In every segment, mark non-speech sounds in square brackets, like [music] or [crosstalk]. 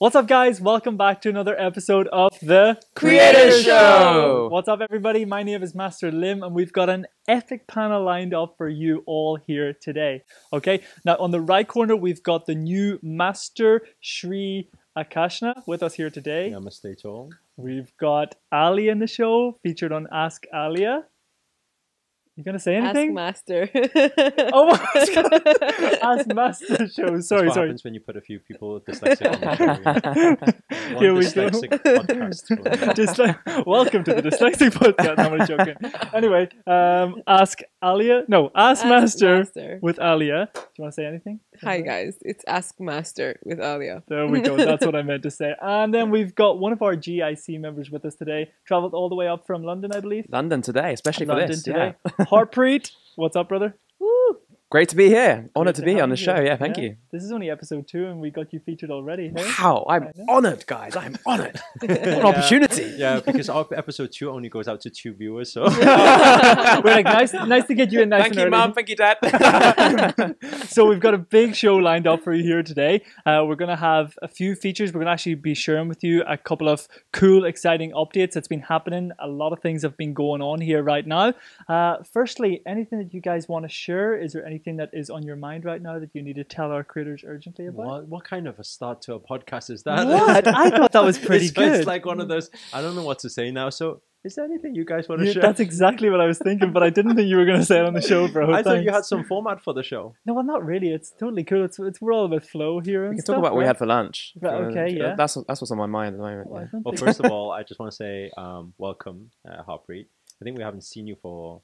What's up, guys? Welcome back to another episode of the Creator Show. What's up, everybody? My name is Master Liam, and we've got an epic panel lined up for you all here today. Okay, now on the right corner, we've got the new Master Sri Akarshana with us here today. Namaste to all. We've got Ali in the show, featured on Ask Alia. You gonna say Ask anything? Master. [laughs] Oh, [laughs] Ask Master [laughs] show. That's Sorry, what sorry. happens when you put a few people dyslexic on the show. One Here we go. dyslexic podcast. Just welcome to the dyslexic podcast. No, I'm only joking. Anyway, um, ask Alia. No, ask, Ask Master, Master. with Alia. Do you want to say anything? Hi uh-huh. guys, it's Ask Master with Alia. There we go. That's what I meant to say. [laughs] And then we've got one of our GIC members with us today. Traveled all the way up from London, I believe. London today, especially for London this. today. Yeah. [laughs] Harpreet, what's up, brother? Woo! Great to be here. Honored to Great be on the you show. Yeah, thank you. This is only episode two, and we got you featured already. Hey? Wow, I'm honored, guys. I'm [laughs] honored. [laughs] what an opportunity. Yeah, because our episode two only goes out to two viewers, so [laughs] We're like, nice, nice to get you in nice Thank and you, early. mom. Thank you, dad. so we've got a big show lined up for you here today. Uh, we're going to have a few features. We're going to actually be sharing with you a couple of cool, exciting updates that's been happening. A lot of things have been going on here right now. Uh, firstly, anything that you guys want to share? Is there anything that is on your mind right now that you need to tell our creators urgently about? what, what kind of a start to a podcast is that? What? I thought that was [laughs] pretty it's, good. It's like one of those. I don't know what to say now. So, is there anything you guys want to Yeah, share? that's exactly what I was thinking, but I didn't think you were going to say it on the show, bro. [laughs] I thought you had some format for the show. No, well, not really. It's totally cool. It's, it's we're all about flow here. And We can stuff, talk about what we had for lunch. Right, Uh, okay, yeah. That's that's what's on my mind at the moment. Well, yeah. Well, first of [laughs] all, I just want to say um, welcome, uh, Harpreet. I think we haven't seen you for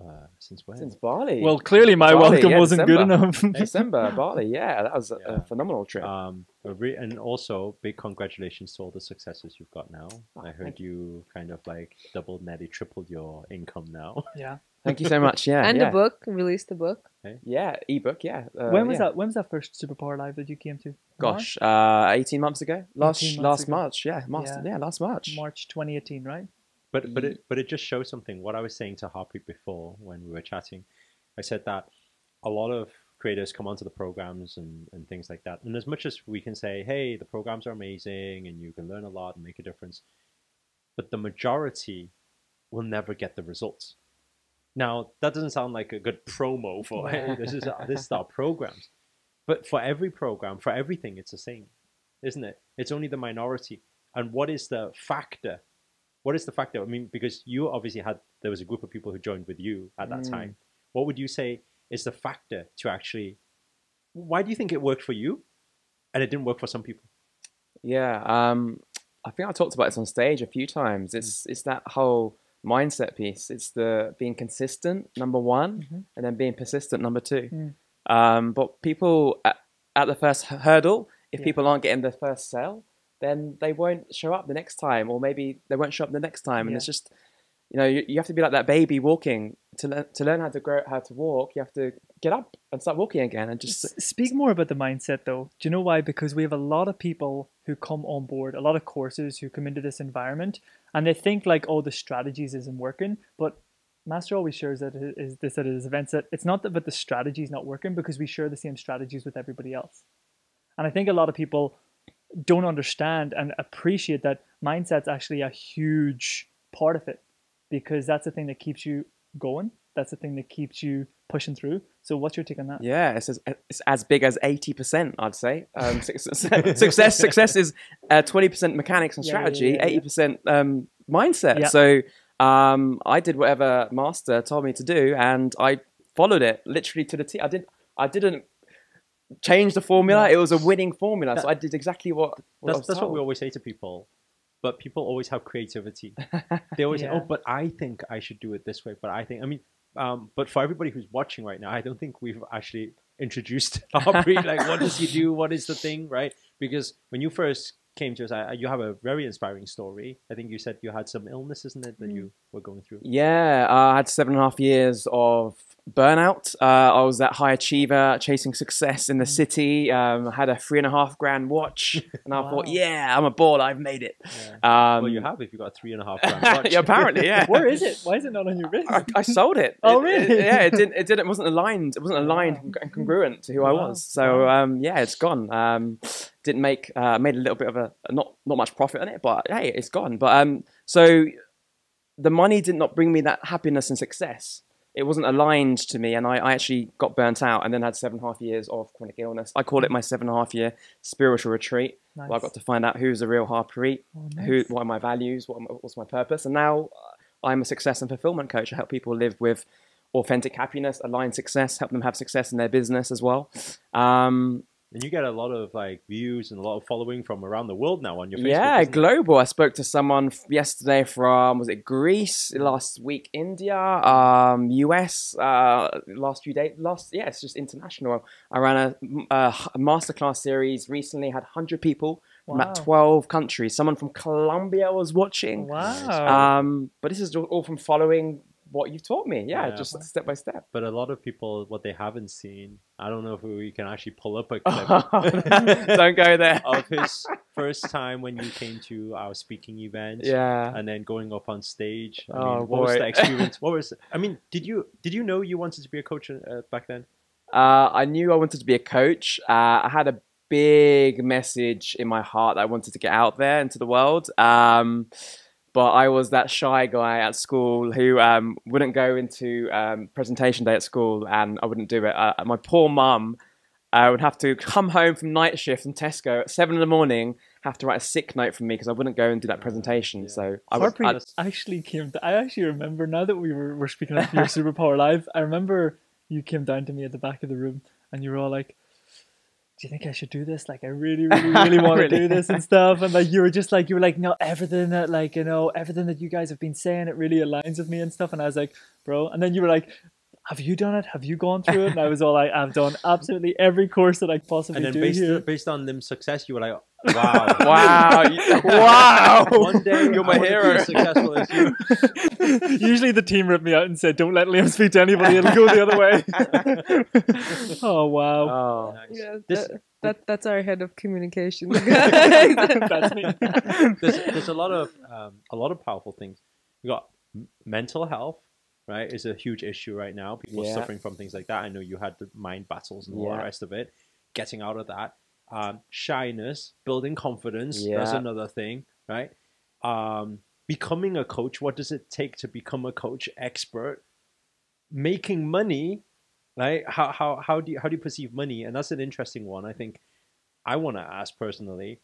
uh, since when? Since Bali. Well, clearly my Bali, welcome yeah, wasn't good enough. [laughs] December, Bali. Yeah, that was a, Yeah. a phenomenal trip. Um, a re- and also big congratulations to all the successes you've got now. I heard thank you kind of like doubled, nearly tripled your income now. [laughs] yeah. Thank you so much. Yeah, and yeah. the book, released the book. Yeah, ebook. Yeah. Uh, when was yeah. that? When was that first Superpower Live that you came to? Gosh, uh, eighteen months ago. Last months last ago. March. Yeah, March. Yeah. Yeah. last March. March 2018, right? But but mm. it but it just shows something. What I was saying to Harpreet before when we were chatting, I said that a lot of creators come onto the programs and, and things like that. And as much as we can say, hey, the programs are amazing and you can learn a lot and make a difference, but the majority will never get the results. Now that doesn't sound like a good promo for [laughs] hey, this is our, this is our programs, but for every program, for everything, it's the same, isn't it? It's only the minority. And what is the factor? What is the factor? I mean, because you obviously had there was a group of people who joined with you at that Mm. time. What would you say is the factor to actually? Why do you think it worked for you, and it didn't work for some people? Yeah, um, I think I talked about this on stage a few times. It's it's that whole mindset piece. It's the being consistent, number one, Mhm. and then being persistent, number two. Mm. Um, but people at, at the first hurdle, if Yeah. people aren't getting their first sell, then they won't show up the next time, or maybe they won't show up the next time. And Yeah. it's just, you know, you, you have to be like that baby walking to learn to learn how to grow, how to walk. You have to get up and start walking again, and just S- Speak more about the mindset, though. Do you know why? Because we have a lot of people who come on board, a lot of courses who come into this environment, and they think like, "Oh, the strategies isn't working." But Master always shares that is this at his events that it's not that, but the strategies not working because we share the same strategies with everybody else. And I think a lot of people don't understand and appreciate that mindset's actually a huge part of it because that's the thing that keeps you going. That's the thing that keeps you pushing through. So, what's your take on that? Yeah, it's as, it's as big as eighty percent. I'd say um, [laughs] success. success is uh, twenty percent mechanics and Yeah, yeah, strategy, yeah, yeah. eighty percent um, mindset. Yeah. So um, I did whatever master told me to do, and I followed it literally to the T. I did. I didn't change the formula. Yeah. It was a winning formula, so I did exactly what. what That's that's what we always say to people. But people always have creativity. [laughs] They always say, "Oh, but I think I should do it this way." But I think, I mean, um, but for everybody who's watching right now, I don't think we've actually introduced [laughs] Aubrey. like, what does he do? What is the thing, right? Because when you first came to us, I, you have a very inspiring story. I think you said you had some illness, isn't it, that Mm. you were going through? Yeah, uh, I had seven and a half years of burnout. Uh, I was that high achiever, chasing success in the city. Um, I had a three and a half grand watch, and I [laughs] thought, yeah, I'm a baller. I've made it. Yeah. Um, well, you have if you got a three and a half [laughs] grand watch. yeah, apparently, yeah. Where is it? Why is it not on your wrist? I, I sold it. Oh, It- it- really? yeah, it didn't. It didn't. It wasn't aligned. It wasn't aligned Wow. and congruent to who I was. So um, yeah, it's gone. Um, didn't make uh, made a little bit of a not not much profit on it, but hey, it's gone. But um, so the money did not bring me that happiness and success. It wasn't aligned to me, and I, I actually got burnt out, and then had seven and a half years of chronic illness. I call it my seven and a half year spiritual retreat. Nice. Where I got to find out who's the real Harpreet, Oh, who, what are my values, what am- what's my purpose, and now uh, I'm a success and fulfillment coach. I help people live with authentic happiness, aligned success, help them have success in their business as well. Um, And you get a lot of like views and a lot of following from around the world now on your Facebook. yeah, isn't it? global. I spoke to someone yesterday from was it Greece last week, India, um, US uh, last few days. Last yeah, it's just international. I ran a masterclass series recently. Had hundred people from Wow. about twelve countries. Someone from Colombia was watching. Wow. Um, but this is all from following what you've taught me. Yeah, Yeah. just step by step. But a lot of people, what they haven't seen, I don't know if we can actually pull up a [laughs] clip Don't go there. [laughs] of his first time when you came to our speaking event. Yeah. And then going up on stage. I Oh, mean, what was boy. the experience? [laughs] what was? I mean, did you did you know you wanted to be a coach uh, back then? Uh, I knew I wanted to be a coach. Uh, I had a big message in my heart that I wanted to get out there into the world. Um, but I was that shy guy at school who um, wouldn't go into um, presentation day at school, and I wouldn't do it. Uh, my poor mum uh, would have to come home from night shift in Tesco at seven in the morning, have to write a sick note for me because I wouldn't go and do that presentation. Yeah. So I. Harpreet I- actually came. To, I actually remember now that we were, were speaking of your [laughs] superpower live. I remember you came down to me at the back of the room, and you were all like, "Do you think I should do this? Like, I really, really, really want to [laughs] Really? do this and stuff." And like, you were just like, you were like, "No, everything that like you know, everything that you guys have been saying, it really aligns with me and stuff." And I was like, "Bro," and then you were like. Have you done it? Have you gone through it? And I was all like, I've done absolutely every course that I possibly And then do based here. based on them success, you were like, [laughs] wow, wow! [laughs] wow! One day you're my I wanna be hero. as successful as you. [laughs] Usually the team ripped me out and said, "Don't let Liam speak to anybody. It'll go the other way." oh wow, Oh. Nice. Yeah, This- that, that that's our head of communication. that's me. there's, there's a lot of um, a lot of powerful things. We got m- mental health, right? Is a huge issue right now. People Yeah. suffering from things like that. I know you had the mind battles and all the rest of it. Getting out of that, um, shyness, building confidence. That's another thing, right? Um, becoming a coach. What does it take to become a coach expert? Making money, right? How how how do you, how do you perceive money? And that's an interesting one. I think I want to ask personally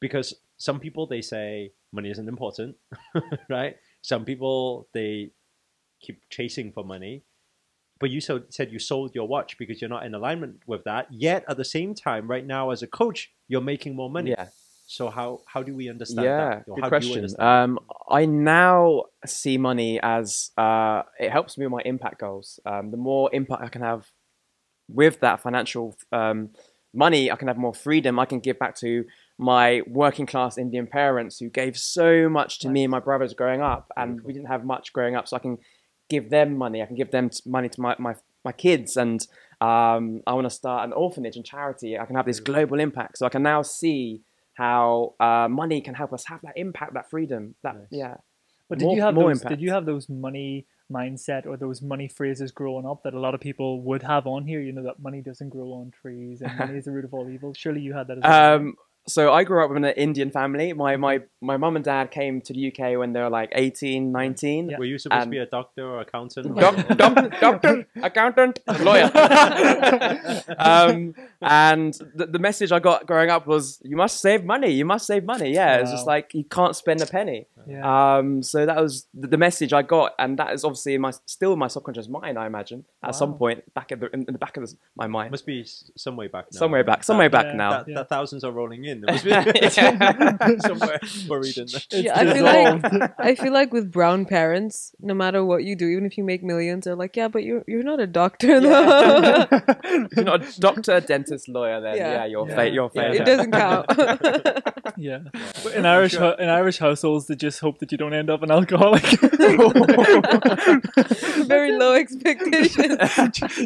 because some people they say money isn't important [laughs] right some people they keep chasing for money but you so, said you sold your watch because you're not in alignment with that yet at the same time right now as a coach you're making more money Yeah. so how how do we understand yeah, that Or good how do you question. Um, I now see money as uh, it helps me with my impact goals. Um, the more impact I can have with that financial um, money, I can have more freedom. I can give back to my working class Indian parents who gave so much to me and my brothers growing up, and we didn't have much growing up, so I can give them money. I can give them money to my my, my kids, and um, I want to start an orphanage and charity. I can have this global impact, so I can now see how uh, money can help us have that impact, that freedom, that Nice. yeah. But did More- you have those? impact. Did you have those money mindset or those money phrases growing up that a lot of people would have on here? You know that money doesn't grow on trees and money is the root of all evil. Surely you had that as well. Um, so I grew up in an Indian family. My my my mum and dad came to the UK when they were like 18, 19. Yeah. were you supposed to be a doctor or accountant Doc, [laughs] doc, doctor, accountant, lawyer. [laughs] um, and the, the message I got growing up was, "You must save money. You must save money." Yeah, it's just like you can't spend a penny. Yeah. Um, so that was the, the message I got, and that is obviously in my still in my subconscious mind. I imagine at some point back in the in, in the back of this, my mind, must be s- some way back now. somewhere back, somewhere back Yeah. now. that, Yeah. that thousands are rolling in [laughs] there must be [laughs] somewhere buried in there yeah, I feel like I feel like with brown parents, no matter what you do, even if you make millions, they're like, yeah, but you're you're not a doctor though. [laughs] You're not a doctor, dentist, lawyer. Then yeah, Yeah. you're Yeah. fake. You're Yeah. fake. it doesn't count. Yeah. Yeah. In Irish Sure. in Irish households, they just hope that you don't end up an alcoholic. [laughs] [laughs] [laughs] Very low expectations.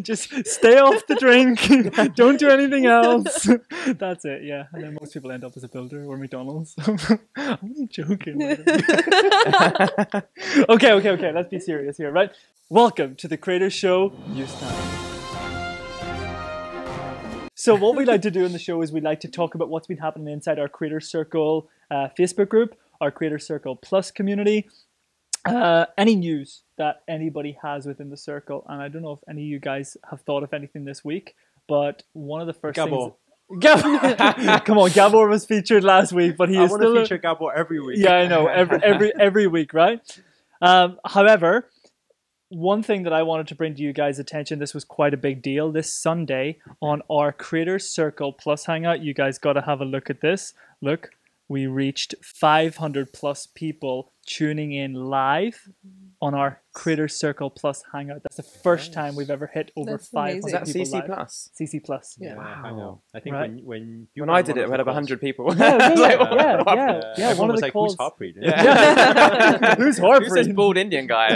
just stay off the drink. don't do anything else. That's it. Yeah. And then most people end up as a builder or McDonald's. I'm only joking. okay, okay, okay. Let's be serious here, right? Welcome to the Creator Show. Use time. So what we like to do in the show is we like to talk about what's been happening inside our Creator Circle uh, Facebook group, our Creator Circle Plus community, uh, any news that anybody has within the circle. And I don't know if any of you guys have thought of anything this week, but one of the first Gabor. things. Gabor, [laughs] come on, Gabor was featured last week, but he I is want still. to a- feature Gabor every week. yeah, I know every every every week, right? Um, however, one thing that I wanted to bring to you guys' attention, this was quite a big deal. This Sunday on our Creators Circle Plus Hangout, you guys got to have a look at this. Look, we reached 500 plus people tuning in live on our Creator Circle Plus Hangout. That's the first time we've ever hit over That's 500 amazing. Was that CC live. plus? CC Plus. Yeah. I know. I think Right. when when you When I did it, we had the over calls- 100 people. Yeah, yeah, [laughs] It's like, [laughs] yeah, yeah, what? yeah. yeah, everyone one of was the like, calls- "Who's Harpreet?" [laughs] Yeah. Who's Who's this Harpreet? bald Indian guy?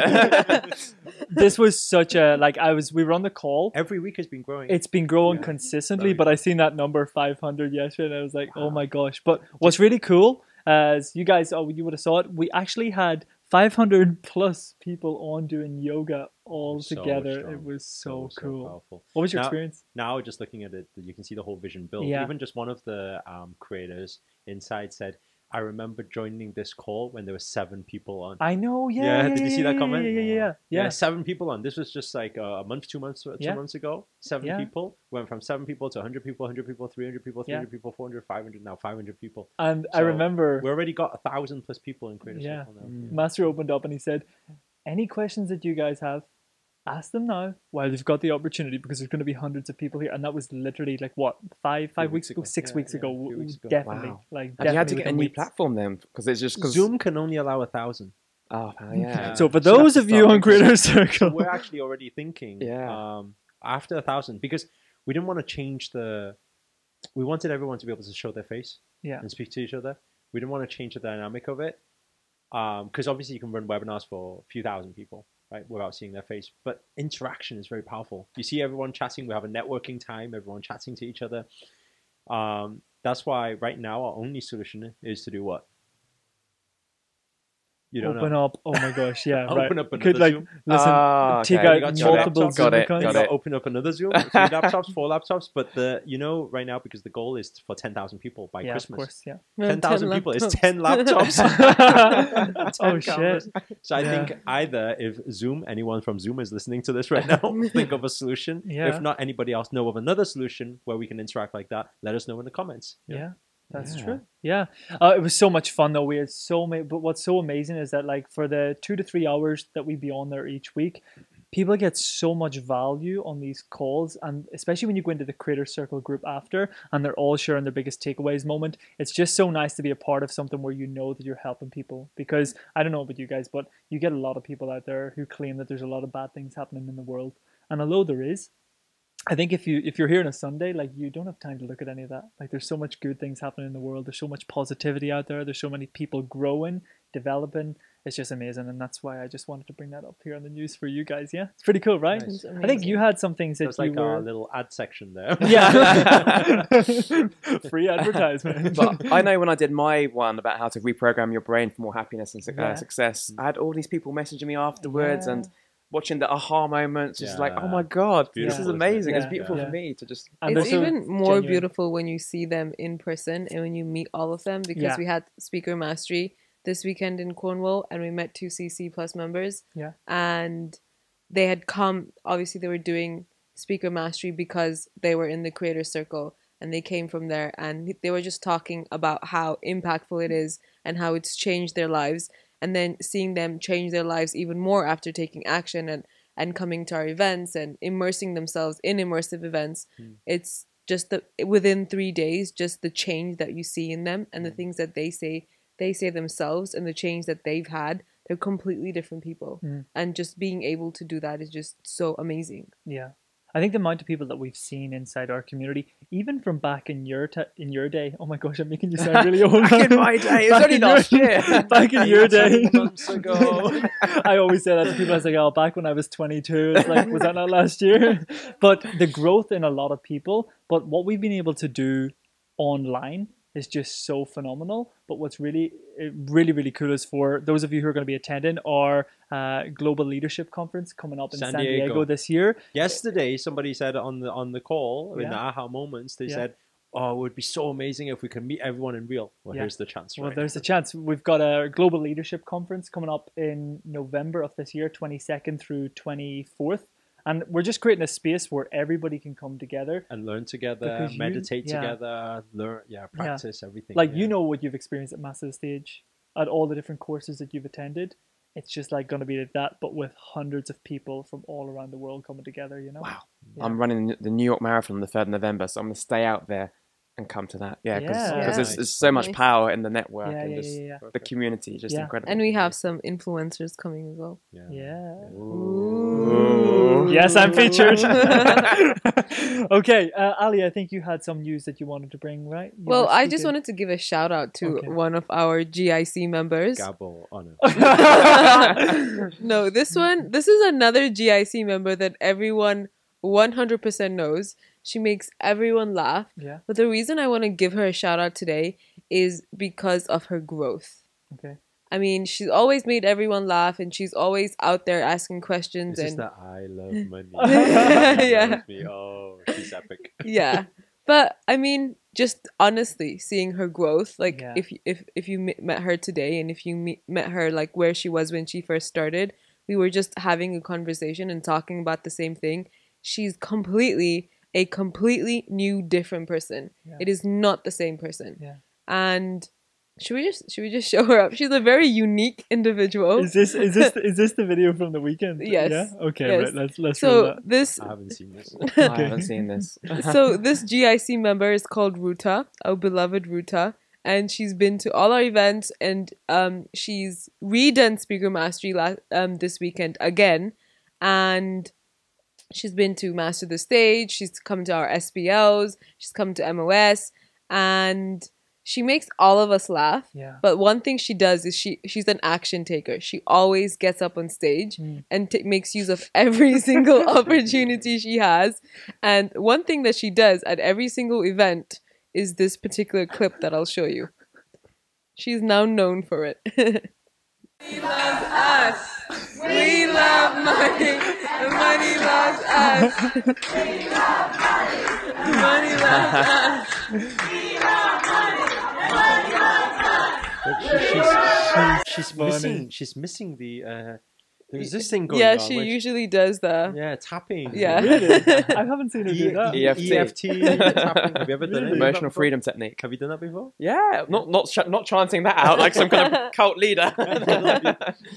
This was such a like I was we were on the call Every week has been growing. it's been growing Yeah. consistently, but I seen that number 500 yesterday, and I was like, oh my gosh! But what's really cool, as you guys, oh, you would have saw it, we actually had 500 plus people on doing yoga all So together. strong. It was so, so cool. powerful. What was your Now- experience? Now, just looking at it, you can see the whole vision build. Yeah. Even just one of the um, creators inside said, "I remember joining this call when there were seven people on." I know, yeah. Yeah, yeah, did you see that comment? Yeah, yeah, yeah, yeah. Yeah, seven people on. This was just like uh, a month, two months, two Yeah. months ago. Seven Yeah. people went from seven people to 100 people, 100 people, 300 people, Yeah. 300 people, 400, 500, now 500 people. And I remember We already got a thousand plus people in Creator Yeah. Circle now. Mm. Master opened up and he said, "Any questions that you guys have, ask them now while you've got the opportunity because there's going to be hundreds of people here." And that was literally like what five five weeks weeks ago, ago. six Yeah, weeks yeah, ago, a few w- weeks ago. definitely Wow. like Have you had to get a new weeks. platform then? Because it's just because. Zoom can only allow a thousand. Oh, [laughs] yeah. So for those to of you on thinking- Creator So Circle, we're actually already thinking Yeah. um, after a thousand because we didn't want to change the. We wanted everyone to be able to show their face yeah, and speak to each other. We didn't want to change the dynamic of it because obviously you can run webinars for a few thousand people right without seeing their face. But interaction is very powerful. You see everyone chatting we have a networking time everyone chatting to each other. Um, that's why right now our only solution is to do what you don't open know up. Oh my gosh, yeah, [laughs] right. Open up Could another like Zoom. listen, Ah, take okay. out got multiple laptop. Zoom Got it, accounts. got got it. open up another Zoom, [laughs] three laptops, four laptops. But the you know right now because the goal is for ten thousand people by Yeah, of Christmas. course, yeah. [laughs] Ten thousand people is ten laptops. oh 10 shit. So I Yeah. think either if Zoom, anyone from Zoom is listening to this right now, think of a solution. Yeah. If not, anybody else know of another solution where we can interact like that, let us know in the comments. Yeah, that's Yeah. true. Yeah, uh, it was so much fun though. We had so many. But what's so amazing is that like for the two to three hours that we be on there each week, people get so much value on these calls, and especially when you go into the Creator Circle group after, and they're all sharing their biggest takeaways moment. It's just so nice to be a part of something where you know that you're helping people. Because I don't know about you guys, but you get a lot of people out there who claim that there's a lot of bad things happening in the world, and although there is, I think if you if you're here on a Sunday, like you don't have time to look at any of that. Like there's so much good things happening in the world. There's so much positivity out there. There's so many people growing, developing. It's just amazing, and that's why I just wanted to bring that up here on the news for you guys. Yeah, it's pretty cool, right? Nice. I think you had some things that That's you like our were. little ad section there. [laughs] Yeah, [laughs] free advertisement. [laughs] But I know when I did my one about how to reprogram your brain for more happiness and su- Yeah. uh, success, I had all these people messaging me afterwards and Yeah. Watching the aha moments. Just like, oh my god, this is isn't amazing. It's beautiful Yeah. for me to just. And it's even more genuine. beautiful when you see them in person and when you meet all of them because Yeah. we had speaker mastery this weekend in Cornwall and we met two CC plus members Yeah. and they had come obviously they were doing speaker mastery because they were in the creator circle and they came from there and they were just talking about how impactful it is and how it's changed their lives and then seeing them change their lives even more after taking action and and coming to our events and immersing themselves in immersive events it's just the within three days just the change that you see in them and the things that they say they say themselves and the change that they've had they're completely different people Mm. and just being able to do that is just so amazing Yeah. I think the amount of people that we've seen inside our community, even from back in your in your day. Oh my gosh, I'm making you sound really [laughs] old. Back in my day, it was only your- last year. [laughs] back in your [laughs] day. months ago. I always say that to people. I was like, "Oh, back when I was 22." It's like, was that not last year? But the growth in a lot of people. But what we've been able to do online is just so phenomenal. But what's really, eh, really, really cool is for those of you who are going to be attending our uh, global leadership conference coming up in San San, Diego. Diego. this year. Yesterday, somebody said on the on the call in the aha moments, they Yeah. said, "Oh, it would be so amazing if we could meet everyone in real." Well, Yeah. here's the chance. Well, right? there's a chance. We've got a global leadership conference coming up in November of this year, 22nd through 24th. And we're just creating a space where everybody can come together. and learn together, Because you- meditate yeah. together, learn, yeah, practice everything. Like, yeah. you know what you've experienced at Massive Stage, at all the different courses that you've attended. It's just like going to be like that, but with hundreds of people from all around the world coming together, you know? Wow. Yeah. I'm running the New York Marathon on the 3rd of November, so I'm going to stay out there and come to that. Yeah, because Yeah. there's, there's so much power in the network Yeah, and yeah, just yeah, yeah. the community, just Yeah. incredible. And we have some influencers coming as well. Yeah. Yeah. Ooh. Yes, I'm featured. [laughs] [laughs] okay, uh, Ali, I think you had some news that you wanted to bring, right? You Well, I just speaking. wanted to give a shout out to Okay. one of our GIC members. Gabor, no. [laughs] no, this one, this is another GIC member that everyone 100% knows. She makes everyone laugh. Yeah. But the reason I want to give her a shout out today is because of her growth. Okay. I mean, she's always made everyone laugh and she's always out there asking questions This is and the I love [laughs] money. [laughs] Yeah. Me. Oh, she's epic. [laughs] yeah. But I mean, just honestly, seeing her growth, like Yeah. if if if you met her today and if you me- met her like where she was when she first started, we were just having a conversation and talking about the same thing. She's completely a completely new, different person. Yeah. It is not the same person. Yeah. And should we just should we just show her up? She's a very unique individual. Is this is this is this the video from the weekend? [laughs] Yes. Yeah. Okay. Yes. Right. Let's let's so this I haven't seen this. [laughs] I haven't seen this. [laughs] so this GIC member is called Ruta, our beloved Ruta, and she's been to all our events and um she's redone Speaker Mastery last um this weekend again, and she's been to Master the Stage. She's come to our SPLs. She's come to MOS, and she makes all of us laugh. Yeah. But one thing she does is she she's an action taker. She always gets up on stage Mm. and t- makes use of every [laughs] single [laughs] opportunity she has. And one thing that she does at every single event is this particular clip that I'll show you. She's now known for it. [laughs] we love us. We love money. The money loves us. We love money Money loves us. But she, she's she's missing. She's missing the. Uh, there's this thing going Yeah, on. she where usually does the. yeah, tapping. Yeah. Really? [laughs] I haven't seen her do that. EFT. [laughs] EFT tapping. Have you ever done Really? it? Emotional freedom technique. Have you done that before? Yeah, not not ch- not chanting that out like some kind of [laughs] cult leader.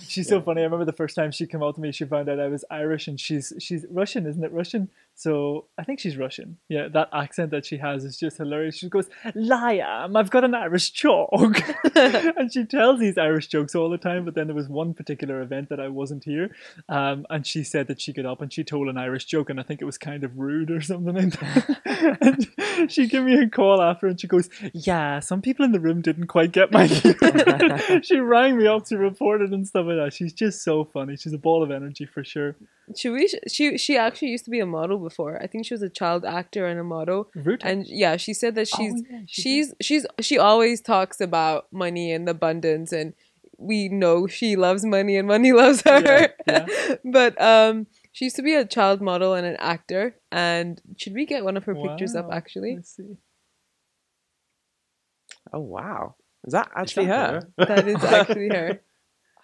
She's so funny. I remember the first time she came out to me, she found out I was Irish and she's she's Russian, isn't it? Russian. So I think she's Russian. Yeah, that accent that she has is just hilarious. She goes, "Liam, I've got an Irish joke," [laughs] and she tells these Irish jokes all the time. But then there was one particular event that I wasn't here, um, and she said that she got up and she told an Irish joke, and I think it was kind of rude or something like that. [laughs] and she gave me a call after, and she goes, "Yeah, some people in the room didn't quite get my." humor." [laughs] she rang me up to report it and stuff like that. She's just so funny. She's a ball of energy for sure. Should we? She she actually used to be a model before. I think she was a child actor and a model. Ruta. And yeah, she said that Oh, she's yeah, she she's she's she always talks about money and abundance and we know she loves money and money [laughs] loves her. Yeah, [laughs] but um she used to be a child model and an actor and should we get one of her pictures up actually? Let's see. oh wow, is that actually Is that her? That is [laughs] actually her.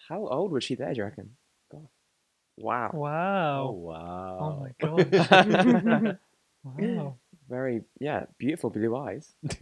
How old was she there? Do you reckon? God. Wow, Oh Wow. wow! Oh, my [laughs] gosh. [laughs] wow. very yeah, beautiful blue eyes. [laughs]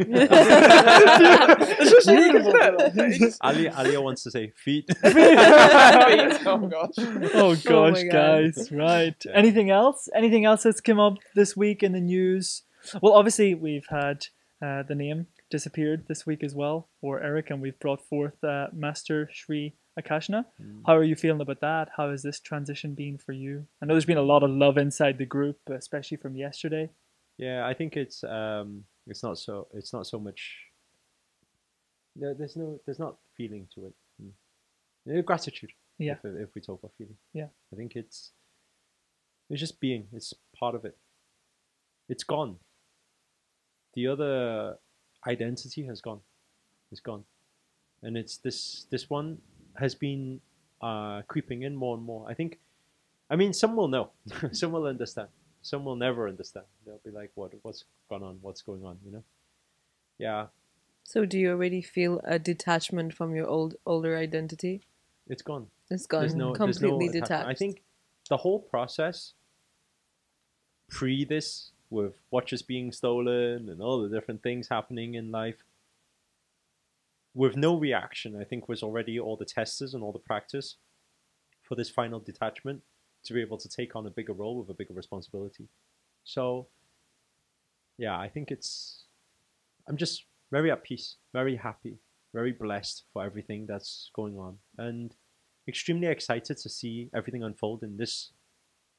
Ali Alia wants to say feet. oh gosh. Oh gosh, my God. guys. Right. Yeah. Anything else? Anything else that's come up this week in the news? Well, obviously we've had uh, the name disappeared this week as well for Eric, and we've brought forth uh, Master Shri Akarshana. Mm. How are you feeling about that? How has this transition been for you? I know there's been a lot of love inside the group, especially from yesterday. Yeah, I think it's um, it's not so it's not so much. No, there's no there's not feeling to it. Mm. Yeah, gratitude. Yeah. If, if we talk about feeling. Yeah. I think it's it's just being. It's part of it. It's gone. The other identity has gone. It's gone, and it's this this one has been uh, creeping in more and more. I think. I mean, some will know. [laughs] some will understand some will never understand. They'll be like, "What? What's gone on? What's going on?" You know? Yeah, So do you already feel a detachment from your old older identity? it's gone. It's gone There's no completely no detached. I think the whole process pre this, with watches being stolen and all the different things happening in life, with no reaction, I think was already all the testers and all the practice for this final detachment to be able to take on a bigger role with a bigger responsibility. So, yeah, I think it's. I'm just very at peace, very happy, very blessed for everything that's going on, and extremely excited to see everything unfold in this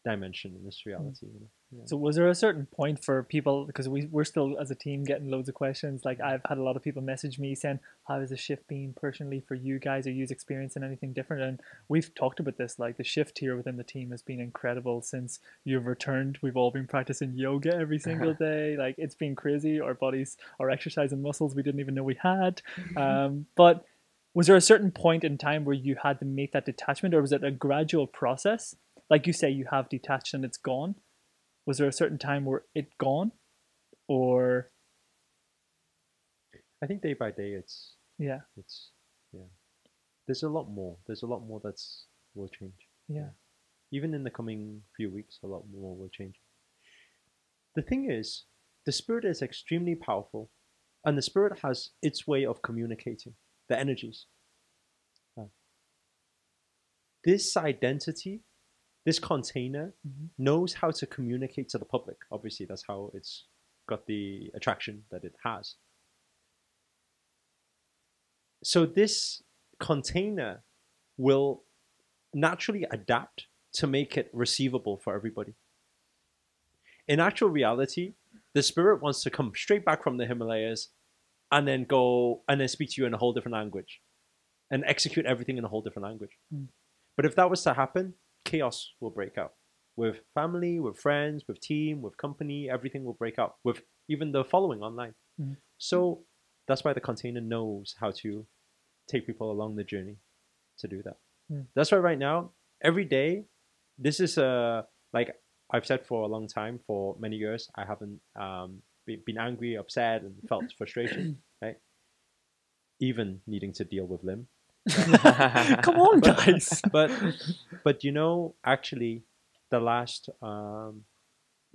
dimension, in this reality. You know? Yeah. So was there a certain point for people because we we're still as a team getting loads of questions. Like I've had a lot of people message me saying, "How has the shift been personally for you guys? Are you experiencing anything different?" And we've talked about this. Like the shift here within the team has been incredible since you've returned. We've all been practicing yoga every single [laughs] day. Like it's been crazy. Our bodies are exercising muscles we didn't even know we had. Um, but was there a certain point in time where you had to make that detachment, or was it a gradual process? Like you say, you have detached and it's gone was there a certain time where it gone or I think day by day, it's yeah it's yeah. There's a lot more. There's a lot more that's will change. yeah Even in the coming few weeks, a lot more will change. The thing is, the spirit is extremely powerful, and the spirit has its way of communicating the energies. Uh, this identity, this container, Mhm. knows how to communicate to the public. Obviously, that's how it's got the attraction that it has. So this container will naturally adapt to make it receivable for everybody. In actual reality, the spirit wants to come straight back from the Himalayas and then go and then speak to you in a whole different language and execute everything in a whole different language. Mm. But if that was to happen, chaos will break out with family, with friends, with team, with company, everything will break out with even the following online. Mhm. So that's why the container knows how to take people along the journey to do that. Mm. That's why right now, every day, this is a like I've said for a long time, for many years, I haven't um, been angry, upset, and felt [coughs] frustration, right? Even needing to deal with Liam. Come on guys [laughs] But but you know, actually, the last um,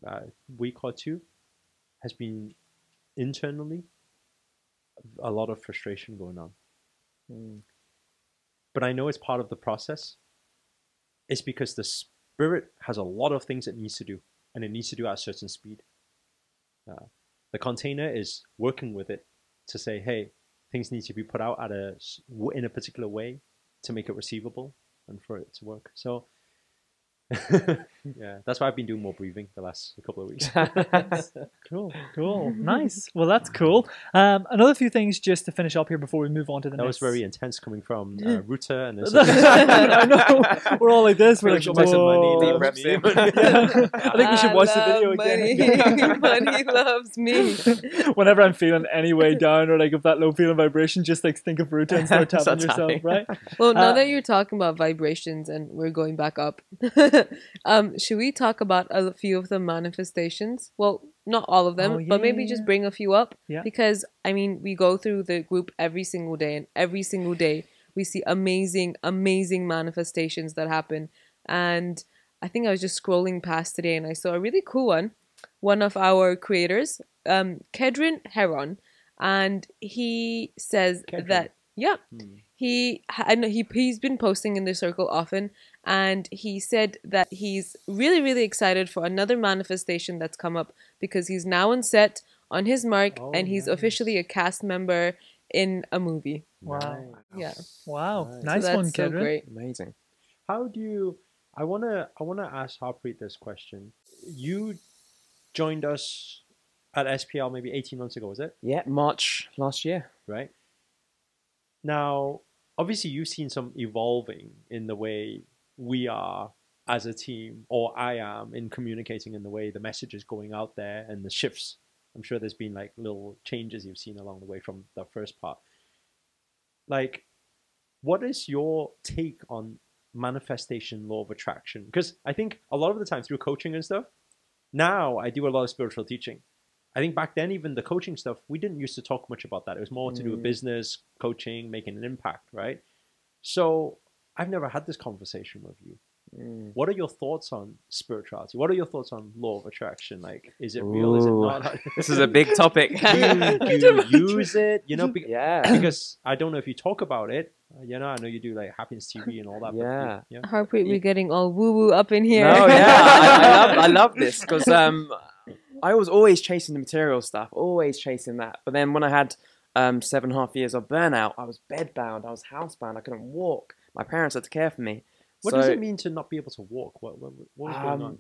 uh, week or two has been internally a lot of frustration going on. Mm. But I know it's part of the process. It's because the spirit has a lot of things it needs to do, and it needs to do at a certain speed. Uh, the container is working with it to say, hey, things need to be put out at a in a particular way to make it receivable and for it to work. So, [laughs] yeah, that's why I've been doing more breathing the last couple of weeks. [laughs] cool cool [laughs] nice well that's cool um another few things just to finish up here before we move on to the next. that was very intense coming from uh, Ruta and I know we're all like this we're like Take money, "Whoa." leave Deep. Yeah. I think we should watch the video love again Money, money loves me. whenever I'm feeling any way down or like if that low feeling vibration just like think of Ruta and start tapping Start yourself right Well, now Uh, that you're talking about vibrations and we're going back up, [laughs] um, should we talk about a few of the manifestations? Well, not all of them, Oh, but maybe yeah. just bring a few up. Yeah. Because I mean, we go through the group every single day, and every single day we see amazing, amazing manifestations that happen. And I think I was just scrolling past today, and I saw a really cool one. One of our creators, um, Kedrin Heron, and he says Kedrin. that yeah, Hmm. He I know he he's been posting in the circle often and he said that he's really really excited for another manifestation that's come up because he's now on set on his mark, Oh, and he's nice. officially a cast member in a movie. Wow. Nice. Yeah, Wow, Nice. so nice that's one, so great. Amazing. How do you? I wanna I wanna ask Harpreet this question. You joined us at SPL maybe eighteen months ago, was it? Yeah, March last year. Right. Now, obviously, you've seen some evolving in the way we are as a team, or I am in communicating in the way the message is going out there and the shifts. I'm sure there's been like little changes you've seen along the way from the first part. Like, what is your take on manifestation law of attraction? Because I think a lot of the time through coaching and stuff, now I do a lot of spiritual teaching. I think back then, even the coaching stuff, we didn't used to talk much about that. It was more to do with Mm. business, coaching, making an impact, right? So I've never had this conversation with you. Mm. What are your thoughts on spirituality? What are your thoughts on law of attraction? Like, is it real? Is it not? [laughs] This is a big topic. [laughs] do [laughs] you use it? You know, be- yeah. because I don't know if you talk about it. Uh, you know, I know you do like happiness TV and all that. but Yeah. yeah. Harpreet, we're getting all woo woo up in here. No, yeah, I, I love I love this because um, I was always chasing the material stuff, always chasing that. But then when I had um, seven and a half years of burnout, I was bedbound, I was housebound, I couldn't walk. My parents had to care for me. What So, does it mean to not be able to walk? What what, what was going Um, on?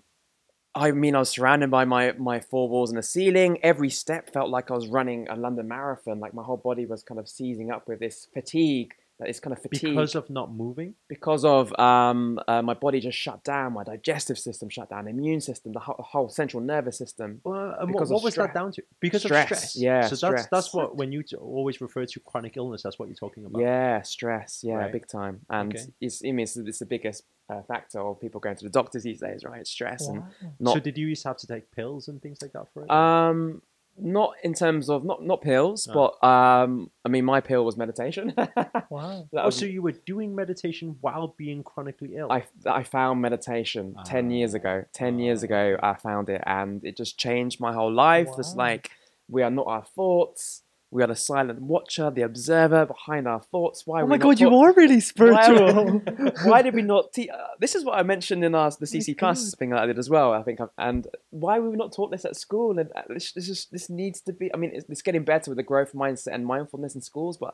I mean, I was surrounded by my, my four walls and a ceiling. Every step felt like I was running a London marathon. Like my whole body was kind of seizing up with this fatigue, is kind of fatigue. Because of not moving. because of um, uh, my body just shut down, my digestive system shut down, immune system, the whole, whole central nervous system. Well, and what, what was that down to? Because Stress, of stress. yeah, So that's that's what when you t- always refer to chronic illness, that's what you're talking about. Yeah, stress. Yeah, Right. big time. And Okay. it's, I mean, it's, it's the biggest uh, factor of people going to the doctors these days, right? Stress Wow. and not. so did you used to have to take pills and things like that for it? um, not in terms of not not pills, No. but um, I mean, my pill was meditation. [laughs] Wow. That oh, was- so you were doing meditation while being chronically ill. I, I found meditation 10 years Ah. ago. 10 years ago, I found it, and it just changed my whole life. It's like we are not our thoughts. We are the silent watcher, the observer behind our thoughts. Why Oh my we not god, you are really spiritual. [laughs] why did we not? Te- uh, this is what I mentioned in our the CC God. Thing that I did as well. I think, I've, and why were we not taught this at school? And uh, this, this is this needs to be. I mean, it's, it's getting better with the growth mindset and mindfulness in schools, but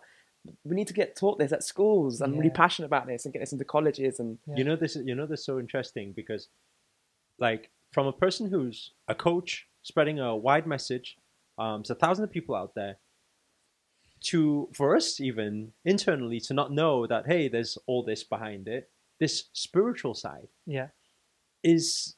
we need to get taught this at schools. I'm really passionate about this and get this into colleges and Yeah. You know this. You know this is so interesting because, like, from a person who's a coach spreading a wide message, um, to thousands of people out there, to for us even internally to not know that hey, there's all this behind it. This spiritual side yeah. is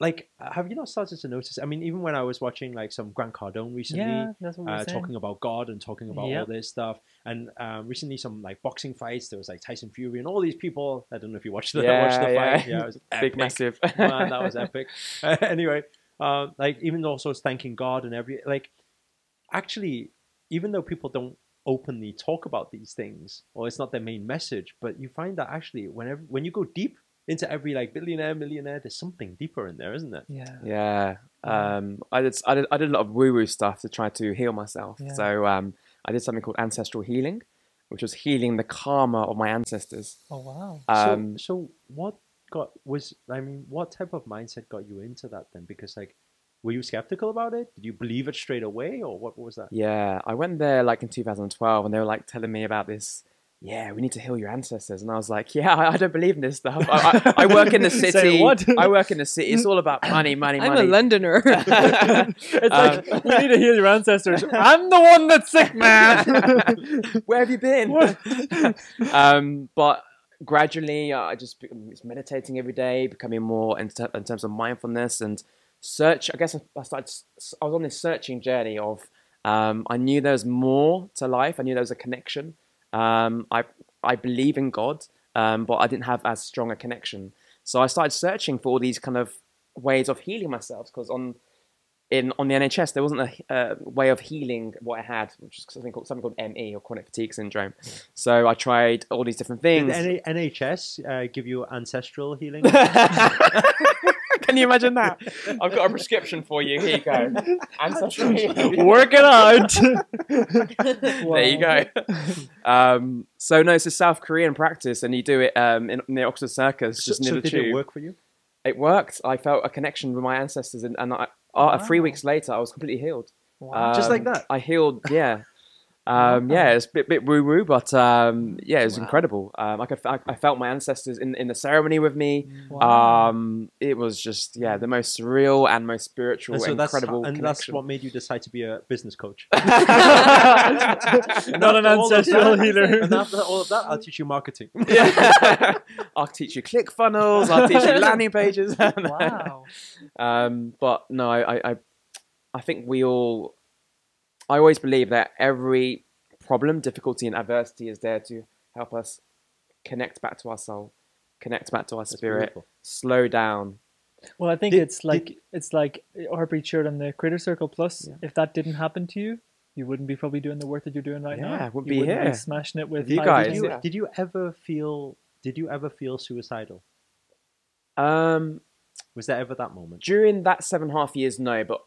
like, have you not started to notice? I mean, even when I was watching like some Grant Cardone recently, Yeah, that's what uh, talking about God and talking about all this stuff. And um, recently, some like boxing fights. There was like Tyson Fury and all these people. I don't know if you watched the, [laughs] watched the Yeah, fight. yeah. Yeah, it was [laughs] big massive. Man, that was [laughs] epic. Uh, anyway, um, like even also thanking God and every like, actually, even though people don't openly talk about these things or it's not their main message, but you find that actually whenever when you go deep into every like billionaire, millionaire, there's something deeper in there, isn't there? Yeah. Yeah. Um, I did, I did I did a lot of woo woo stuff to try to heal myself. Yeah. So um, I did something called ancestral healing, which was healing the karma of my ancestors. Oh wow. Um, so, so what got was I mean, what type of mindset got you into that then? Because like, were you skeptical about it? Did you believe it straight away, or what, what was that? yeah, I went there like in 2012, and they were like telling me about this. Yeah, we need to heal your ancestors, and I was like, yeah, I, I don't believe in this stuff. I, I, I work in the [laughs] Say city. what? I work in the city. It's all about money, money, money. I'm a Londoner. [laughs] it's Um, like we need to heal your ancestors. I'm the one that's sick, man. [laughs] Where have you been? um, but gradually, uh, I just be- was meditating every day, becoming more in, ter- in terms of mindfulness and search. I guess I started. I was on this searching journey of. Um, I knew there was more to life. I knew there was a connection. Um, I I believe in God, um, but I didn't have as strong a connection. So I started searching for all these kind of ways of healing myself because on in on the NHS there wasn't a uh, way of healing what I had, which is something called something called ME or chronic fatigue syndrome. So I tried all these different Did things. the N- NHS uh, give you ancestral healing? [laughs] [laughs] [laughs] Can you imagine that? [laughs] I've got a prescription for you. Here you go. Ancestral [laughs] healing. Work it out. There you go. Um, so no, it's a South Korean practice, and you do it um, in, near Oxford Circus, so just near so the did tube. it work for you? It worked. I felt a connection with my ancestors, and, and I, uh, three weeks later, I was completely healed. Wow. Just like Um, that? I healed. Yeah. Um, yeah, it's a bit, bit woo woo, but um, yeah, it was Wow. incredible. Um, I could, I, I felt my ancestors in, in the ceremony with me. Wow. Um, it was just, yeah, the most surreal and most spiritual, And so that's incredible and that's what made you decide to be a business coach. [laughs] [laughs] Not an after all of ancestral healer. And after all of that, I'll teach you marketing. [laughs] yeah. I'll teach you ClickFunnels. I'll teach you landing pages. wow. Um, but no, I, I, I, I think we all. I always believe that every problem, difficulty, and adversity is there to help us connect back to our soul, connect back to our That's spirit, beautiful. slow down. Well, I think Did- it's did- like it's like Harpreet shared on the Creator Circle Plus. Yeah. If that didn't happen to you, you wouldn't be probably doing the work that you're doing right now. Yeah, wouldn't you be wouldn't here. smashing it with You guys. Did you, Yeah. did you ever feel? Did you ever feel suicidal? Um, Was there ever that moment? during that seven and a half years, no, but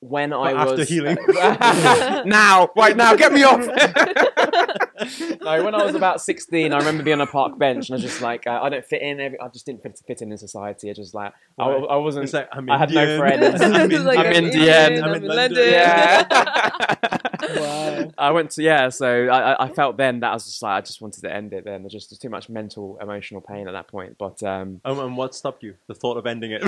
when I after was healing. [laughs] now, right now, get me off. [laughs] no, when I was about sixteen, I remember being on a park bench, and I was just like, uh, I don't fit in. Every, I just didn't fit, fit in in society. I just like, I, Right. I wasn't. Like, I'm I had no friends. [laughs] I'm It's like, I'm Indian. Indian, I'm I'm in in London. London. yeah. Wow. I went to yeah, so I, I- I felt then that I was just like I just wanted to end it. Then there's just too much mental, emotional pain at that point. But um, Um, and what stopped you? The thought of ending it.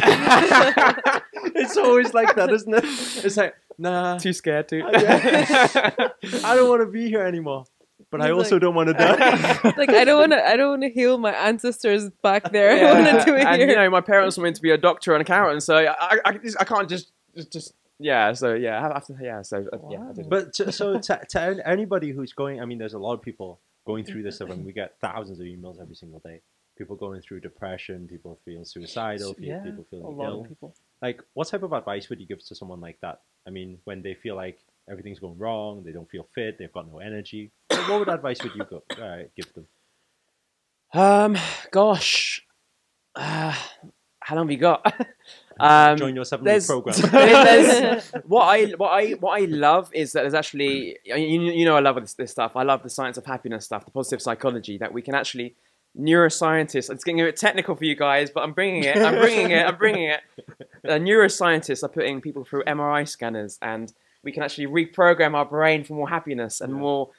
It's always like that, isn't it? It's like, nah, too scared to. I [laughs] don't want to be here anymore. But I also like- don't want to die. [laughs] like I don't want to. I don't want to heal my ancestors back there. I want to do it and here. you know, my parents wanted to be a doctor and accountant, so I, I, I, I can't just, just, just, yeah. So yeah, I have to, yeah. So uh, yeah, But to, so to, to anybody who's going, I mean, there's a lot of people going through this stuff, and we get thousands of emails every single day. People going through depression, people feeling suicidal, yeah, people a feeling lot ill. of people. Like, what type of advice would you give to someone like that? I mean, when they feel like everything's going wrong, they don't feel fit, they've got no energy. What what would advice would you go, uh, give them? um, gosh, uh, how long have you got? [laughs] um, Join your seven week there's- program. [laughs] there's- [laughs] what I what I what I love is that there's actually you, you know I love this, this stuff. I love the science of happiness stuff, the positive psychology that we can actually neuroscientists. It's getting a bit technical for you guys, but I'm bringing it. I'm bringing it. I'm bringing it. [laughs] Uh, neuroscientists are putting people through MRI scanners, and we can actually reprogram our brain for more happiness and Yeah. more.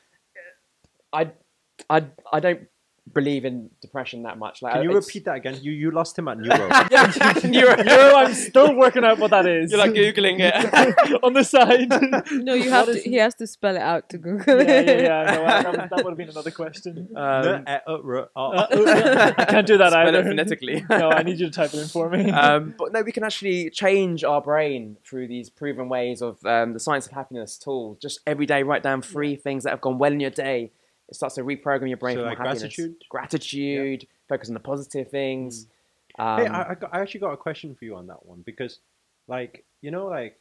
I I I don't believe in depression that much. Like Can you it's- repeat that again? You you lost him at Neuro. Neuro- Yo, I'm still working out what that is. You're like googling it. [laughs] on the side. [laughs] no, you have What to. is- He has to spell it out to Google yeah, yeah, yeah. No, that, would- that would have been another question. Um, [laughs] Uh, uh, uh, I can't do that spell either. it phonetically. no, I need you to type it in for me. um, but no, we can actually change our brain through these proven ways of um, the science of happiness tools. Just every day, write down three things that have gone well in your day. It starts to reprogram your brain So for like gratitude? Gratitude, focus on the positive things. Um, hey, I, I, got, I actually got a question for you on that one because, like, you know, like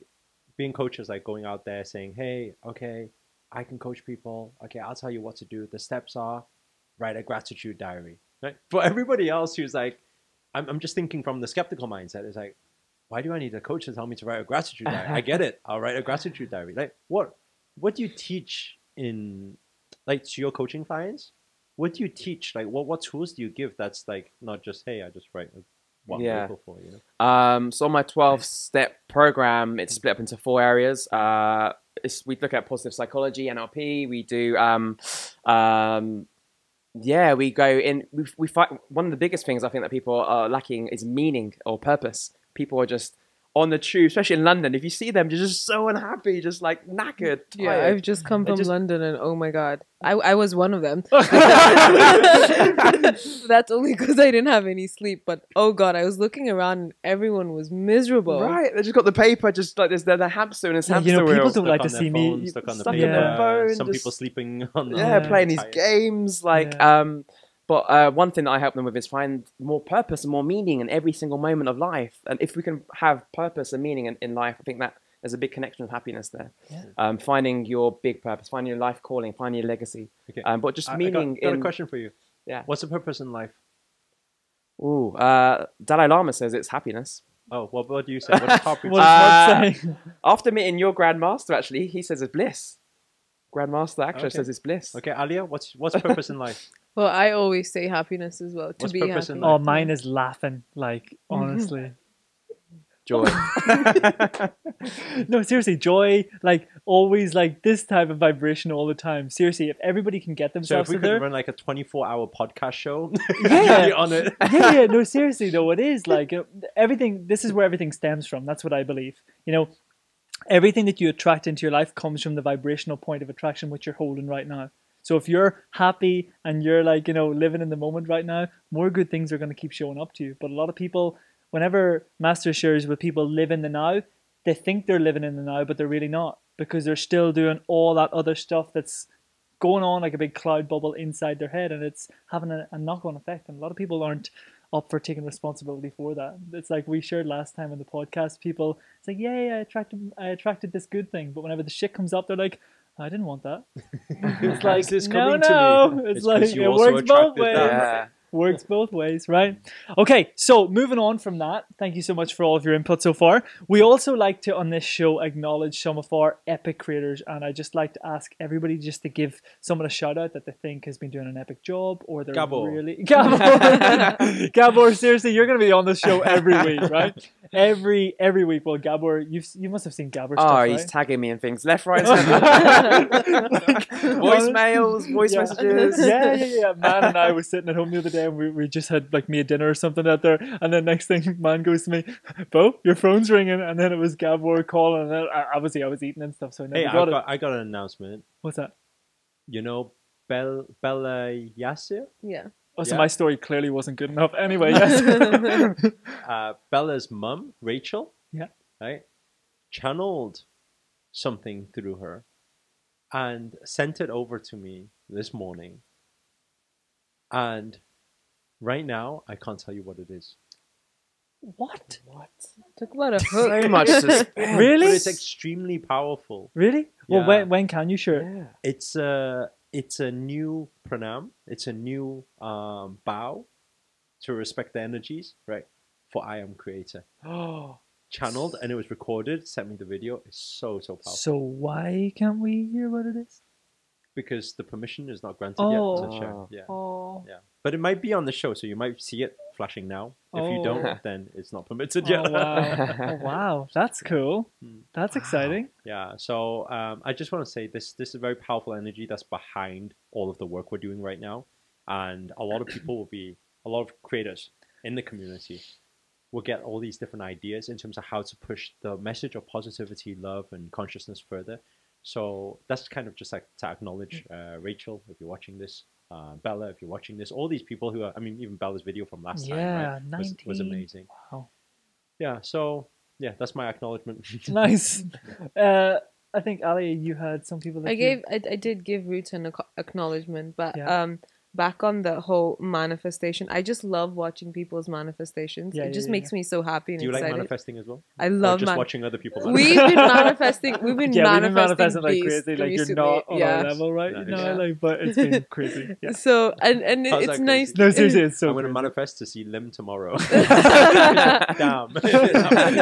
being coaches, like going out there saying, "Hey, okay, I can coach people. Okay, I'll tell you what to do. The steps are write a gratitude diary." Right? For everybody else who's like, I'm, I'm just thinking from the skeptical mindset. It's like, why do I need a coach to tell me to write a gratitude diary? I [laughs] get it. I'll write a gratitude diary. Like, what, what do you teach in, like, to your coaching clients? What do you teach? Like, what, what tools do you give? That's like not just, hey, I just write one Yeah. for, you know. Um, so on my 12 step program, it's split up into four areas. Uh, it's, we look at positive psychology, NLP. We do, um, um, yeah, we go in. We, we find one of the biggest things I think that people are lacking is meaning or purpose. People are just on the tube, especially in London. If you see them, you're just so unhappy, just like knackered. Yeah. I've just come from just- London, and oh my god, I I was one of them. [laughs] [laughs] That's only because I didn't have any sleep. But oh god, I was looking around, and everyone was miserable. Right, they just got the paper, just like there's the, the hamster in his Yeah, hamster you know, people wheel. don't Stuck like on to their see me stuck on the stuck in paper. their phone, Some just- people sleeping on the yeah, Yeah. playing these games like Yeah. um but uh, one thing that I help them with is find more purpose and more meaning in every single moment of life. And if we can have purpose and meaning in, in life, I think that there's a big connection of happiness there. Yeah. Um, finding your big purpose, finding your life calling, finding your legacy. Okay. Um, but just I- I meaning got, got in. a question for you. Yeah. What's the purpose in life? Ooh, uh, Dalai Lama says it's happiness. Oh, what, what do you say? What [laughs] does What Uh? After meeting your grandmaster, actually, he says it's bliss. Grandmaster actually Okay. says it's bliss. Okay, Alia, what's what's purpose in life? [laughs] Well, I always say happiness as well. To What's be purpose happy. in Oh, mine is laughing. Like [laughs] honestly, joy. [laughs] [laughs] no, seriously, joy, like always, like this type of vibration all the time. Seriously, if everybody can get themselves. So if themselves we to could there, run like a 24 hour podcast show, Yeah. you'd be on it. yeah, yeah, no, seriously though, it is like everything. This is where everything stems from. That's what I believe. You know, everything that you attract into your life comes from the vibrational point of attraction which you're holding right now. So if you're happy and you're like you know living in the moment right now, more good things are going to keep showing up to you. But a lot of people, whenever Master shares with people live in the now, they think they're living in the now, but they're really not because they're still doing all that other stuff that's going on like a big cloud bubble inside their head and it's having a, a knock-on effect. And a lot of people aren't up for taking responsibility for that. It's like we shared last time in the podcast people it's like yay i attracted i attracted this good thing. But whenever the shit comes up they're like i didn't want that. [laughs] It's like Is this no coming to no. It's, It's like 'cause you it works both ways. Yeah. Works both ways, right? Okay, so moving on from that, thank you so much for all of your input so far. We also like to on this show acknowledge some of our epic creators, and I just like to ask everybody just to give someone a shout out that they think has been doing an epic job or they're Gabor. really [laughs] Gabor. [laughs] Gabor, seriously, you're gonna be on the show every [laughs] week, right? Every every week. Well, Gabor, you've you must have seen Gabor Oh, stuff, ah, he's right? tagging me in things left, right, center. Voice Voicemails, voice Yeah. messages. yeah, yeah, yeah. Man and I was sitting at home the other day, and we, we just had like me a dinner or something out there. And then next thing, [laughs] man goes to me, "Bo, your phone's ringing." And then it was Gabor calling, and then I, obviously I was eating and stuff, so I never Hey, I got it. I got an announcement. What's that? You know, Bel Bella Yasir? Yeah. Oh, so Yeah. my story clearly wasn't good enough. Anyway, yes. [laughs] [laughs] Uh, Bella's mum, Rachel, Yeah. right, channeled something through her and sent it over to me this morning. And right now, I can't tell you what it is. what? What? Talk about a So much [laughs] suspense. Really? But it's extremely powerful. Really? Well, Yeah. when when can you share? Yeah. It's a it's a new pranam. It's a new um, bow to respect the energies, right? For I am creator. [gasps] Oh, Channeled and it was recorded. Sent me the video. It's so so powerful so why can't we hear what it is? because the permission is not granted Oh. yet to share. Oh. Yeah, Oh, yeah. But it might be on the show, so you might see it flashing now. If you Oh. don't, then it's not permitted [laughs] oh yet. wow, [laughs] oh, wow, that's cool. Hmm. That's exciting. Yeah, so um, I just want to say this this is a very powerful energy that's behind all of the work we're doing right now, and a lot of people will be a lot of creators in the community will get all these different ideas in terms of how to push the message of positivity, love, and consciousness further. So that's kind of just like to acknowledge uh, Rachel if you're watching this, uh, Bella if you're watching this, all these people who are. I mean, even Bella's video from last Yeah, time, right, was, was amazing. Wow. Yeah, so yeah, that's my acknowledgement. [laughs] nice. Uh, I think Ali, you had some people. That I you- gave I, I did give Ruth an ac- acknowledgement, but Yeah. um back on the whole manifestation, I just love watching people's manifestations. Yeah, it yeah, just yeah, makes me so happy and Do you like manifesting as well? I Or love just man- watching other people. We've been [laughs] manifesting. We've been yeah, we've been manifesting, manifesting like crazy. Like you're not on yeah. our level, right? Nice. No, Yeah. like, but it's been [laughs] crazy. Yeah. So and and How's it's nice. No, seriously, it's so I'm going to crazy. manifest to see Liam tomorrow. [laughs] Damn.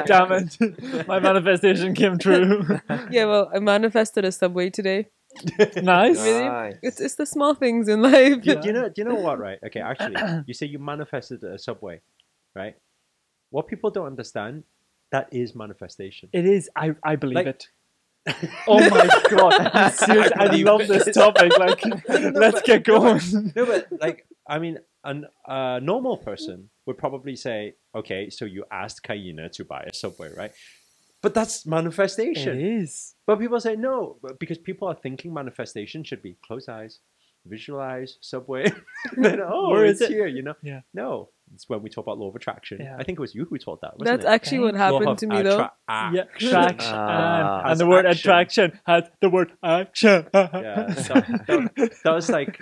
Damn it! My manifestation came true. Yeah, well, I manifested a subway today. [laughs] nice. Really? Nice. It's it's the small things in life. do, do you know? Do you know what? Right? Okay. [clears throat] Actually, you say you manifested a subway, right? What people don't understand, that is manifestation. It is. I I believe Like- it. Oh my [laughs] god! [laughs] Seriously, I, believe love it. this topic. Like, let's get going. No, but like, I mean, an, a normal person would probably say, okay, so you asked Kayina to buy a subway, right? But that's manifestation. It is. But people say no, because people are thinking manifestation should be close eyes, visualize subway. [laughs] then oh, Where is it's it? here, you know? Yeah. No, it's when we talk about law of attraction. Yeah. I think it was you who taught that. Wasn't That's it? actually what Thank Law happened of to me though. attra- ah. Yeah, traction, Ah. and the word action. attraction had the word action. Yeah, so that, [laughs] that was like,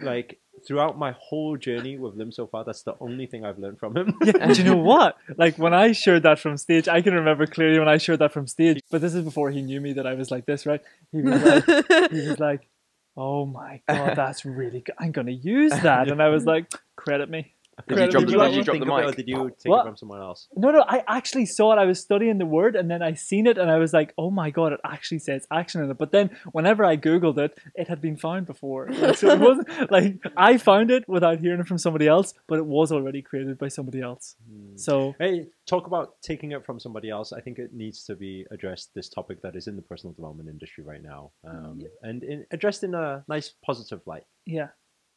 like throughout my whole journey with Liam so far, that's the only thing I've learned from him. Yeah, do you know what? Like when I shared that from stage, I can remember clearly when I shared that from stage. But this is before he knew me that I was like this, right? He was like, [laughs] he was like, "Oh my god, that's really good. I'm gonna use that." And I was like, "Credit me." Did you drop, Did the, you did actually you drop the of it, mic? did you take What? it from someone else? No, no, I actually saw it. I was studying the word and then I seen it and I was like, oh my god, it actually says action in it. But then whenever I Googled it, it had been found before. [laughs] Like, so it wasn't like I found it without hearing it from somebody else, but it was already created by somebody else. So Hey, talk about taking it from somebody else. I think it needs to be addressed. This topic that is in the personal development industry right now, um, and in, addressed in a nice, positive light. yeah,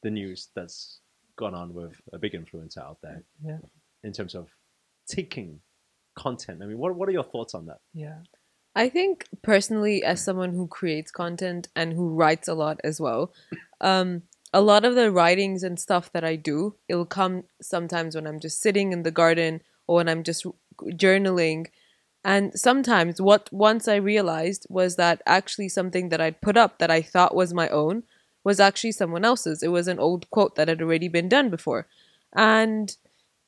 The news that's gone on with a big influencer out there yeah, in terms of taking content. I mean, what what are your thoughts on that? yeah. I think personally, as someone who creates content and who writes a lot as well, um, a lot of the writings and stuff that I do, it'll come sometimes when I'm just sitting in the garden or when I'm just journaling. And sometimes what once I realized was that actually something that I'd put up that I thought was my own was actually someone else's. It was an old quote that had already been done before. And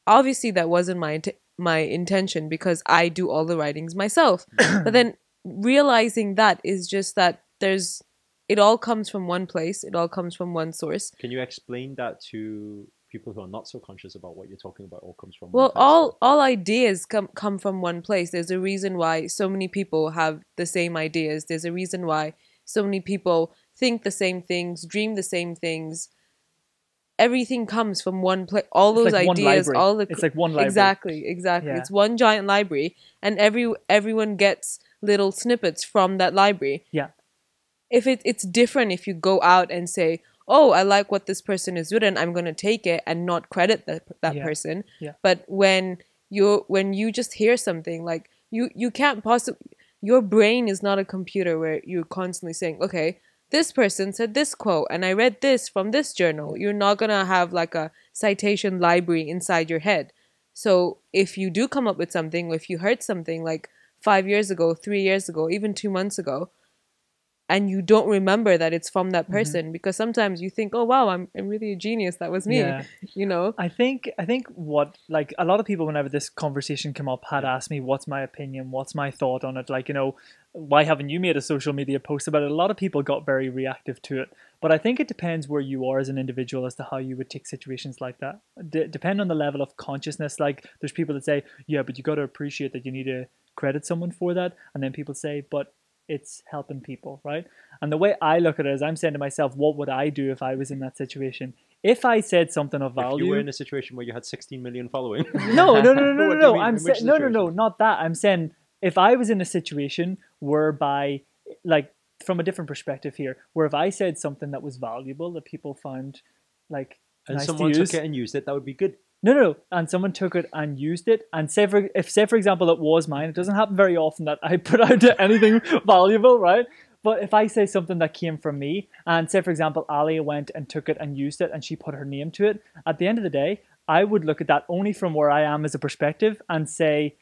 obviously that wasn't my int- my intention because I do all the writings myself. [clears throat] but then realizing that is just that there's it all comes from one place. It all comes from one source. Can you explain that to people who are not so conscious about what you're talking about? All comes from one Well, place? all all ideas come come from one place. There's a reason why so many people have the same ideas. There's a reason why so many people think the same things, dream the same things. Everything comes from one place. All It's those like ideas, all the It's like one library. exactly, exactly. Yeah. It's one giant library, and every everyone gets little snippets from that library. Yeah. If it it's different if you go out and say, "Oh, I like what this person has written. I'm going to take it and not credit that that Yeah. person." Yeah. But when you when you just hear something like you you can't possibly your brain is not a computer where you're constantly saying, "Okay, this person said this quote and I read this from this journal." You're not going to have like a citation library inside your head. So if you do come up with something, if you heard something like five years ago, three years ago, even two months ago, and you don't remember that it's from Mm-hmm. that person, because sometimes you think, "Oh wow, I'm, I'm really a genius. That was me," Yeah. you know. I think I think what like a lot of people whenever this conversation came up had asked me what's my opinion, what's my thought on it, like you know, why haven't you made a social media post about it? A lot of people got very reactive to it, but I think it depends where you are as an individual as to how you would take situations like that. D- depend on the level of consciousness. Like there's people that say, yeah, but you got to appreciate that you need to credit someone for that, and then people say, but it's helping people, right? And the way I look at it is, I'm saying to myself, what would I do if I was in that situation? If I said something of value, If you were in a situation where you had 16 million following. [laughs] no, no, no, no, [laughs] no, no. I'm saying no, no, no, not that. I'm saying if I was in a situation whereby, like, from a different perspective here, where if I said something that was valuable that people found, like, and nice someone to use, took it and used it, that would be good. No, no, no, and someone took it and used it, and say for if say for example it was mine, it doesn't happen very often that I [laughs] put out anything [laughs] valuable, right? But if I say something that came from me, and say for example Ali went and took it and used it, and she put her name to it, at the end of the day, I would look at that only from where I am as a perspective and say,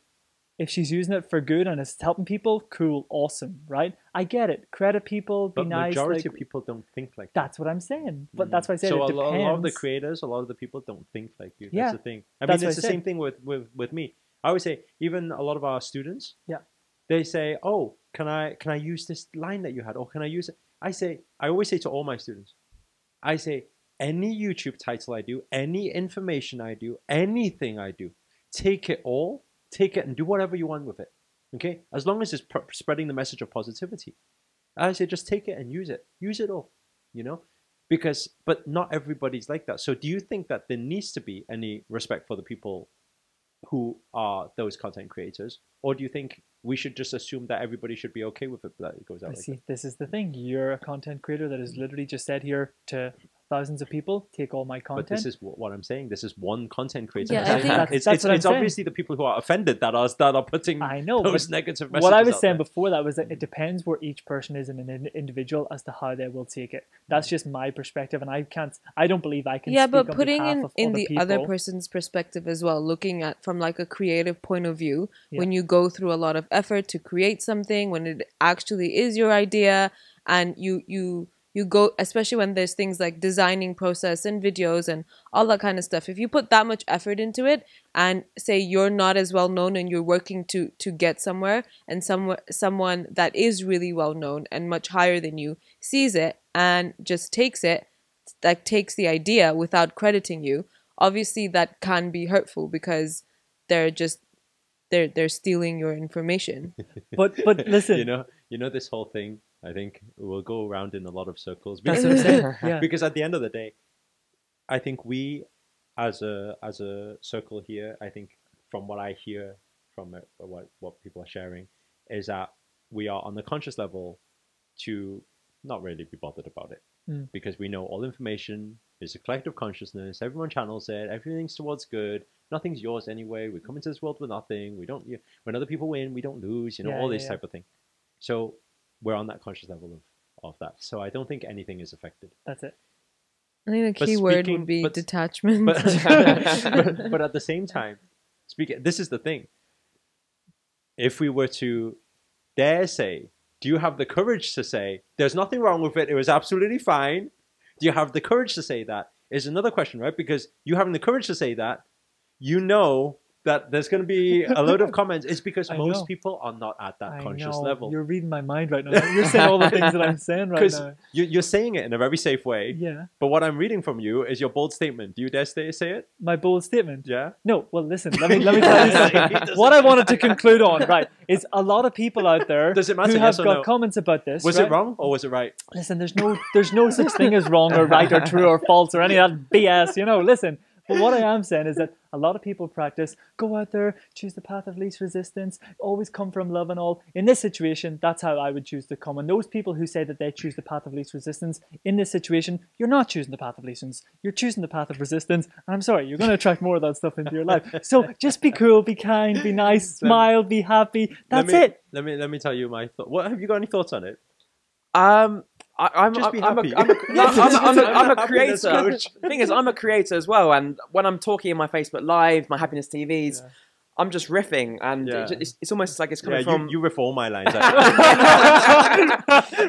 if she's using it for good and it's helping people, cool, awesome, right? I get it. Credit people, be But nice. majority like, of people don't think like that. that's what I'm saying. But mm. that's why I said so it a, a lot of the creators, a lot of the people don't think like you. Yeah, That's the thing. I mean, it's I the same thing with, with, with me. I would say even a lot of our students, Yeah. they say, "Oh, can I can I use this line that you had? Or can I use it?" I say, I always say to all my students, I say, any YouTube title I do, any information I do, anything I do, take it all, take it and do whatever you want with it. Okay, as long as it's pr- spreading the message of positivity. I say, just take it and use it. Use it all. You know, because but not everybody's like that. So do you think that there needs to be any respect for the people who are those content creators, or do you think we should just assume that everybody should be okay with it that it goes out I like see. that? This is the thing. You're a content creator that has literally just said here to thousands of people, take all my content. But this is wh- what I'm saying. This is one content creator. Yeah, I think- That's- it's that's it's, what I'm it's obviously the people who are offended that are that are putting I know, those negative messages. what I was out saying there. before that was that it depends where each person is in an individual as to how they will take it. That's just my perspective, and I can't. I don't believe I can. yeah speak but putting behalf in of in the people. other person's perspective as well looking at from like a creative point of view Yeah. when you go through a lot of effort to create something when it actually is your idea and you you you go especially when there's things like designing process and videos and all that kind of stuff if you put that much effort into it and say you're not as well known and you're working to to get somewhere and some someone that is really well known and much higher than you sees it and just takes it like takes the idea without crediting you obviously that can be hurtful because they're just they're they're stealing your information. [laughs] But but [laughs] listen, you know, you know this whole thing. I think we'll go around in a lot of circles because, what I'm saying. [laughs] Yeah. because at the end of the day, I think we, as a as a circle here, I think from what I hear from what what people are sharing, is that we are on the conscious level to not really be bothered about it Mm. because we know all information is a collective consciousness. Everyone channels it. Everything's towards good. Nothing's yours anyway. We come into this world with nothing. We don't. You, when other people win, we don't lose. You know Yeah, all this yeah. type of thing. So we're on that conscious level of of that. So I don't think anything is affected. That's it. I think the key word would be but- detachment. But, [laughs] but [laughs] but at the same time, speaking. This is the thing. If we were to dare say, do you have the courage to say there's nothing wrong with it? It was absolutely fine. Do you have the courage to say that? Is another question, right? Because you having the courage to say that, you know that there's going to be a load of comments. It's because [laughs] I most know. people are not at that I conscious know. level. You're reading my mind right now. You're saying all the things that I'm [laughs] saying right now. You, you're saying it in a very safe way. Yeah. But what I'm reading from you is your bold statement. Do you dare say, say it? My bold statement. Yeah. No, well, listen. Let me let me tell you [laughs] something. what I wanted to conclude on, right, is a lot of people out there Does it matter, who have yes got no? comments about this. Was right? it wrong or was it right? Listen, there's no there's no such thing as wrong or right or true or false or any of that BS. You know, listen. But what I am saying is that a lot of people practice go out there, choose the path of least resistance, always come from love and all. In this situation, that's how I would choose to come. And those people who say that they choose the path of least resistance, in this situation, you're not choosing the path of least resistance. You're choosing the path of resistance. And I'm sorry, you're going to attract more of that stuff into your life. So just be cool, be kind, be nice, [laughs] smile, be happy. That's let me, it. Let me let me tell you my thought. What have you got any thoughts on it? Um, I, I'm, Just I'm, be happy. [laughs] a, I'm, a, I'm, a, I'm a creator. The thing is, I'm a creator as well, and when I'm talking in my Facebook Live, my Happiness TVs, Yeah. I'm just riffing, and Yeah. it's, it's almost like it's Yeah, coming from. you, you riff all my lines. [laughs] actually.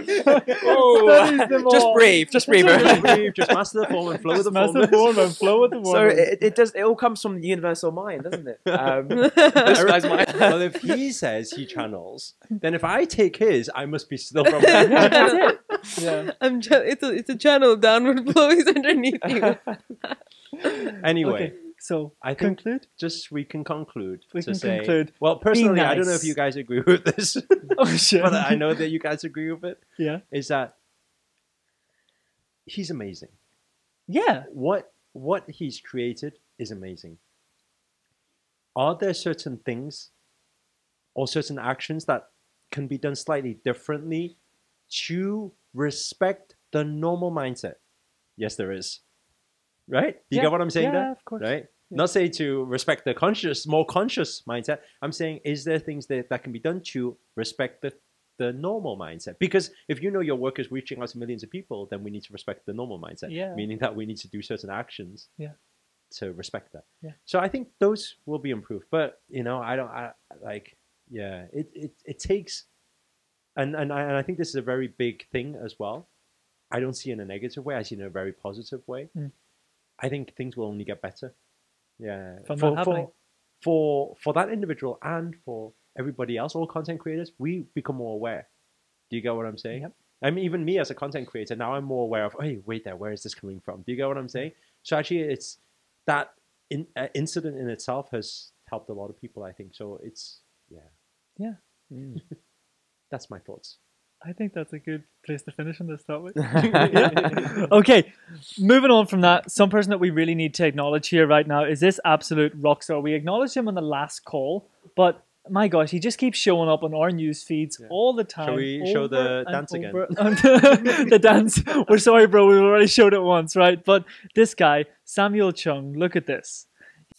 [laughs] Just breathe, just breathe. just breathe, just master the form and flow with the Master form. form and flow with the [laughs] so it, it does. It all comes from the universal mind, doesn't it? Um, this guy's mind. well, if he says he channels, then if I take his, I must be still from. yeah, that's it. Yeah. I'm ch- it's a it's a channel downward flow is underneath you. anyway, Okay, so I think conclude. just we can conclude We can say. conclude. Well, personally, I don't know if you guys agree [laughs] with this, Oh shit! but I know that you guys agree with it. Yeah. Is that he's amazing. Yeah. what what he's created is amazing. Are there certain things or certain actions that can be done slightly differently to respect the normal mindset? Yes, there is. Right? You Yeah, get what I'm saying yeah, there? of course. Right? Yeah. Not say to respect the conscious, more conscious mindset. I'm saying, is there things that, that can be done to respect the the normal mindset? Because if you know your work is reaching out to millions of people, then we need to respect the normal mindset. Yeah. Meaning that we need to do certain actions Yeah. to respect that. Yeah. So I think those will be improved. But you know, I don't I like yeah, it it, it takes and, and I and I think this is a very big thing as well. I don't see it in a negative way, I see it in a very positive way. Mm. I think things will only get better. Yeah. For, that for for for that individual and for everybody else, all content creators, we become more aware. Do you get what I'm saying? Yep. I mean, even me as a content creator, now I'm more aware of, hey, wait there, where is this coming from? Do you get what I'm saying? So actually, it's that in, uh, incident in itself has helped a lot of people, I think. So it's, yeah. Yeah. Mm. [laughs] That's my thoughts. I think that's a good place to finish on this topic. [laughs] [laughs] Okay, moving on from that, some person that we really need to acknowledge here right now is this absolute rock star. We acknowledged him on the last call, but my gosh, he just keeps showing up on our news feeds Yeah. all the time. Shall we show the dance again? [laughs] the dance. We're sorry, bro. We already showed it once, right? But this guy, Samuel Chung, look at this.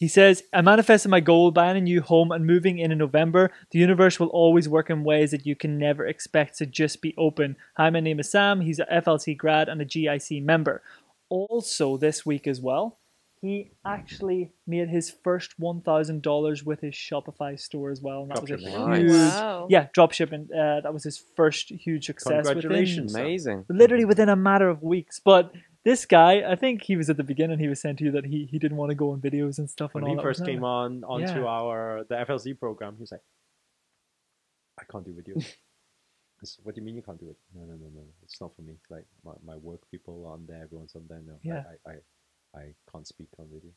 He says, I manifested my goal buying a new home and moving in in November. The universe will always work in ways that you can never expect to just be open. Hi, my name is Sam. He's a FLC grad and a GIC member. Also, this week as well, he actually made his first $1,000 with his Shopify store as well. And that was a Dropshipping. huge, Nice. Wow. yeah, dropshipping. Uh, that was his first huge success. within- Congratulations. Amazing. literally within a matter of weeks. But this guy, I think he was at the beginning. He was saying to you that he, he didn't want to go on videos and stuff. When and all he first came on onto Yeah. our the FLC program, he was like, I can't do videos. [laughs] Said, what do you mean you can't do it? No, no, no, no. It's not for me. Like my, my work people on there, everyone's on there. No, Yeah. I, I, I, I can't speak on video.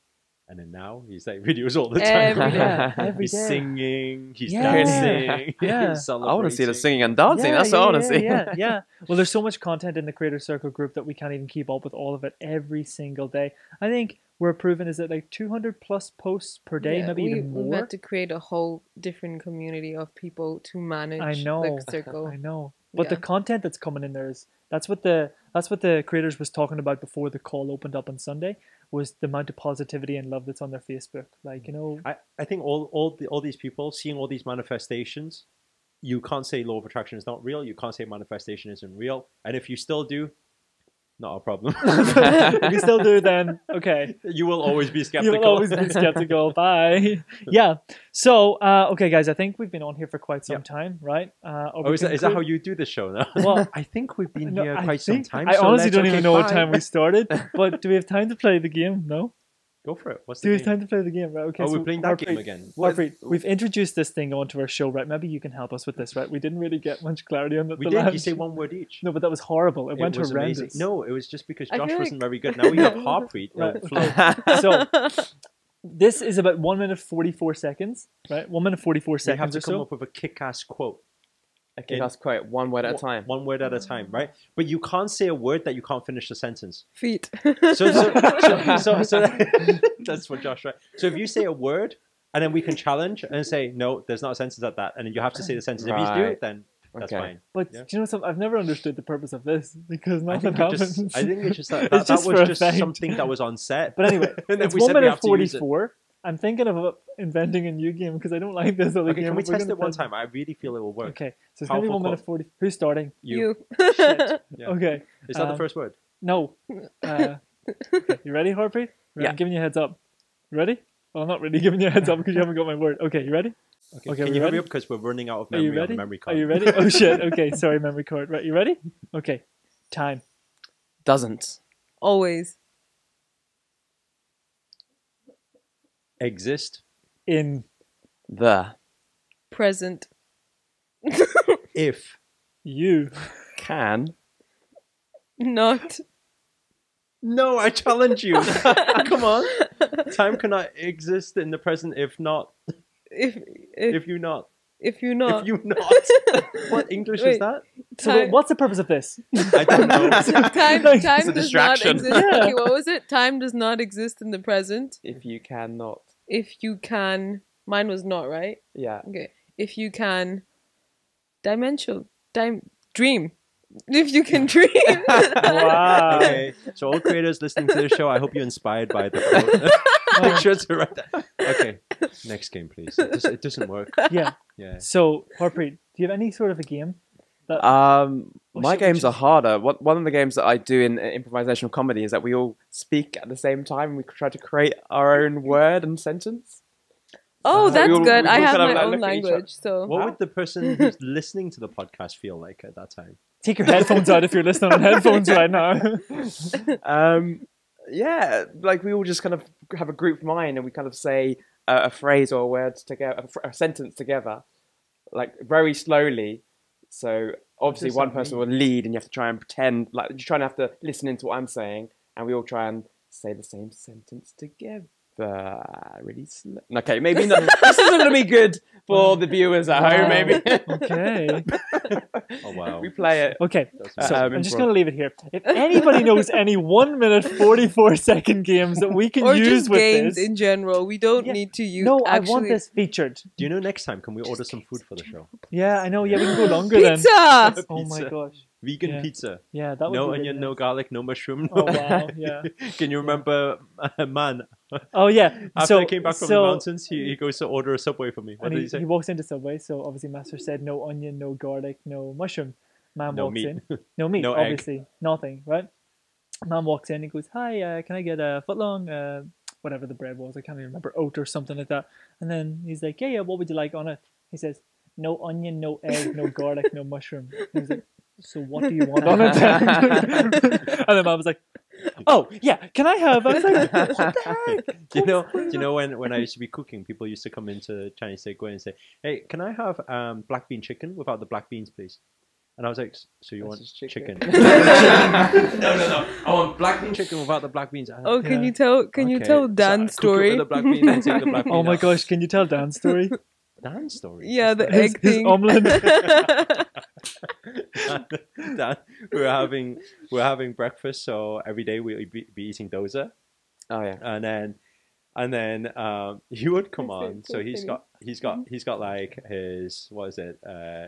And then now he's like [laughs] videos all the time. Every day. Yeah, [laughs] [laughs] every he's day. singing, he's Yeah. dancing, Yeah. he's I want to see the singing and dancing. That's what I want to see. Yeah, yeah. Well, there's so much content in the Creator Circle group that we can't even keep up with all of it every single day. I think we're approving is it like 200 plus posts per day, Yeah, maybe we, even We've had to create a whole different community of people to manage I know. the circle. I know. But the content that's coming in there is that's what the that's what the creators was talking about before the call opened up on Sunday was the amount of positivity and love that's on their Facebook. Like, you know, I, I think all all the, all these people seeing all these manifestations, you can't say law of attraction is not real. You can't say manifestation isn't real. And if you still do, not a problem. [laughs] we still do then okay. you will always be skeptical. You will always be [laughs] skeptical. Bye. Yeah. So, uh, okay, guys, I think we've been on here for quite some Yeah. time, right? Uh, Oh, is that, is that how you do the show now? Well, [laughs] I think we've been No, here quite some time. I so honestly don't even know what time we started, but do we have time to play the game? No. Go for it. What's the Do we game? time to play the game? Right. Okay. oh, so we're playing that game Harpreet- again. Harpreet, we've introduced this thing onto our show, right? Maybe you can help us with this, right? We didn't really get much clarity on the, We the did. You say one word each. No, but that was horrible. It, went was horrendous. amazing. No, it was just because I Josh wasn't like- very good. Now we have [laughs] Harpreet. No, Right, oh, So [laughs] this is about one minute forty-four seconds, right? One minute forty-four seconds. We have to or come so. up with a kick-ass quote. Okay, that's us one word at a time. One word at a time, right? But you can't say a word that you can't finish the sentence. Feet. so, so, so, so, [laughs] so [laughs] that's what Josh, right? So if you say a word and then we can challenge and say, no, there's not a sentence at that. And you have to say the sentence. Right. If you do it, then that's okay. fine. But yeah. you know something? I've never understood the purpose of this because nothing I happens. Just, I think it's just that, [laughs] that, that was just something that was on set. But anyway, it's one minute 44. I'm thinking of uh, inventing a new game because I don't like this other Okay, game. can we We're test gonna it one time? I really feel it will work. Okay, so it's gonna be one minute forty. Who's starting? You. [laughs] Shit. Yeah. Okay, Is that Um, the first word? no. [laughs] Uh, okay, you ready, Harpreet? Yeah. I'm giving you a heads up. You ready? Well, I'm not really giving you a heads up [laughs] because you haven't got my word. Okay, you ready? Okay. okay, Can we you hurry up because we're running out of Are you memory on ready? the memory Are you ready? Oh shit. Okay, sorry, memory card. Right, you ready? Okay, time. Doesn't. Always. Exist In The. Present. [laughs] if you. Can. Not. No, I challenge you. [laughs] Come on. Time cannot exist in the present if not If if if you not if you're not. if you not. [laughs] What English is that? So time, what's the purpose of this? I don't know. time, [laughs] Like, time it's a does not exist. Yeah. Okay, what was it? Time does not exist in the present. If you cannot. If you can, mine was not right. Yeah. Okay, if you can, dimensional, dim, dream. If you can dream. [laughs] Wow. Okay, so all creators listening to the show, I hope you're inspired by the quote. Make sure to write that. Okay, next game, please. It, does, it doesn't work. Yeah. Yeah. So, Harpreet, do you have any sort of a game? That, Um, my should we games are harder. One one of the games that I do in uh, improvisational comedy is that we all speak at the same time and we try to create our own word and sentence. oh, Uh, that's all- good. I have kind of my like own look at each language, so What would the person [laughs] who's listening to the podcast feel like at that time? take your headphones out if you're listening on headphones right now. [laughs] Um, yeah, like we all just kind of have a group mind and we kind of say a, a phrase or a word together, a, a sentence together, like very slowly. So obviously one person will lead, and you have to try and pretend like you're trying to have to listen into what I'm saying, and we all try and say the same sentence together. Really slow. Okay, maybe not. this isn't going to be good for the viewers at home. Maybe. [laughs] okay. Oh wow. we play it. Okay. So Um, I'm just going to leave it here. If anybody knows any one minute forty four second games that we can or use just with games this, in general. We don't Yeah. need to use. no, actually, I want this featured. Do you know next time can we order some food for the show? Yeah, I know. Yeah, we can go longer then. Pizza. Oh my gosh. Vegan Yeah. pizza. Yeah, that would No be really onion, no garlic, no mushroom. Oh wow. Yeah. [laughs] Can you remember uh, man? [laughs] Oh yeah. After so I came back from so, the mountains, he, he goes to order a subway for me. What and did he, he say? he walks into Subway. So obviously, Master said no onion, no garlic, no mushroom. Man No walks meat. in. [laughs] No meat. No egg. obviously, nothing. Right. Man walks in. He goes, "Hi, uh, can I get a footlong, uh, whatever the bread was? I can't even remember, oat or something like that." And then he's like, "Yeah, yeah. What would you like on it?" He says, "No onion, no egg, no garlic, no mushroom." And he's like, "So what do you want on it?" [laughs] and then Mom was like, [laughs] "Oh yeah, can I have?" I was like, "What the [laughs] heck?" You know? You know when, when I used to be cooking, people used to come into Chinese takeaway and say, "Hey, can I have um, black bean chicken without the black beans, please?" And I was like, so you That's want just chicken? chicken. [laughs] no, no, no. I want black bean chicken without the black beans. Oh, can you tell? Can you tell Dan's cook it with story? the black beans take the black Oh my out. gosh, can you tell Dan's story? Dan's story. yeah, the His- egg his thing. omelette. [laughs] Dan, we we're having we we're having breakfast, so every day we'll be, be eating dosa, Oh yeah. and then and then um, [laughs] he would come That's on. so So he's funny. got he's got he's got like his what is it? Uh,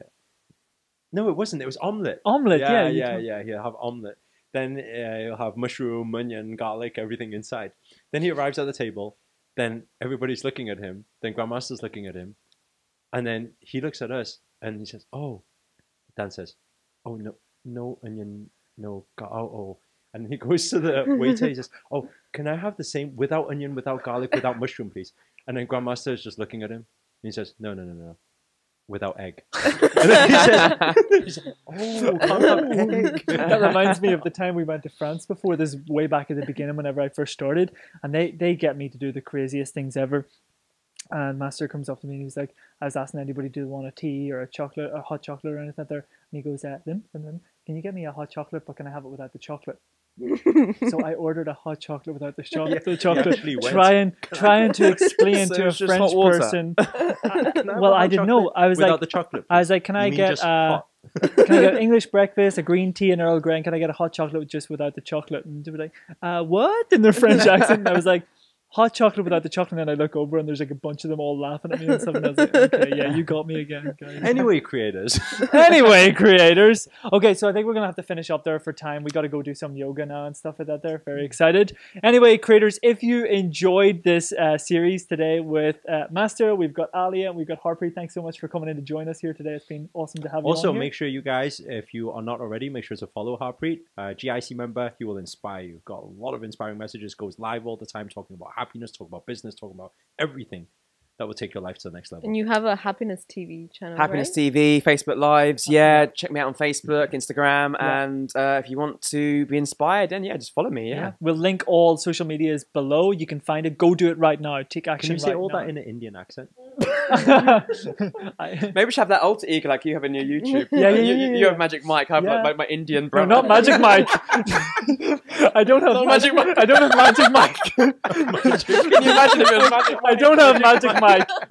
no, it wasn't. It was omelet. omelette, yeah. yeah, yeah, told- yeah. He'll have omelet. Then uh, he'll have mushroom, onion, garlic, everything inside. Then he arrives at the table. Then everybody's looking at him. Then Grandmaster's looking at him, and then he looks at us and he says, "Oh." Dan says, "Oh no, no onion, no oh oh." And he [laughs] goes to the waiter. He says, "Oh, can I have the same without onion, without garlic, without [laughs] mushroom, please?" And then Grandmaster is just looking at him. And he says, "No, no, no, no, without egg." [laughs] And then he says, he says, "Oh, can't have egg." that reminds me of the time we went to France before. This way back at the beginning, whenever I first started, and they they get me to do the craziest things ever. And Master comes up to me and he's like, I was asking anybody, do they want a tea or a chocolate or hot chocolate or anything there? And he goes, uh, Liam, Liam, Liam, can you get me a hot chocolate, but can I have it without the chocolate? [laughs] so I ordered a hot chocolate without the, cho- Yeah, the chocolate, trying [laughs] trying to [laughs] explain So to a French person. Can I Well, a I hot didn't know. I was like- the chocolate. I was like, can I get just uh, can I get English breakfast, a green tea, and Earl Grey? And can I get a hot chocolate just without the chocolate? And they were like, uh, what? In their French accent. And I was like, hot chocolate without the chocolate. And then I look over and there's like a bunch of them all laughing at me and stuff. And I was like, [laughs] okay, yeah, you got me again, guys. Anyway, creators. [laughs] anyway, creators. Okay, so I think we're gonna have to finish up there for time. We got to go do some yoga now and stuff like that. There, very excited. Anyway, creators, if you enjoyed this uh, series today with uh, Master, we've got Alia, and we've got Harpreet. Thanks so much for coming in to join us here today. It's been awesome to have you. Also, on make sure you guys, if you are not already, make sure to follow Harpreet, uh, GIC member. He will inspire you. Got a lot of inspiring messages. Goes live all the time, talking about happiness, talking about business, talking about everything that will take your life to the next level. and you have a happiness TV channel, Happiness right? TV, Facebook Lives. Yeah, check me out on Facebook, Instagram, Yeah. and uh, if you want to be inspired, then yeah, just follow me. Yeah. We'll link all social medias below. You can find it. Go do it right now. Take action. Can you say right all now. that in an Indian accent? [laughs] [laughs] Maybe we should have that alter ego like you have in your YouTube. [laughs] Yeah, yeah, you, yeah, you- yeah, you have Magic Mike. I have Yeah. like, like my Indian bro. No, not Magic Mike. I don't have Magic Magic Mike. I don't have Magic Mike. Can you imagine if it was Magic I don't have Magic Mike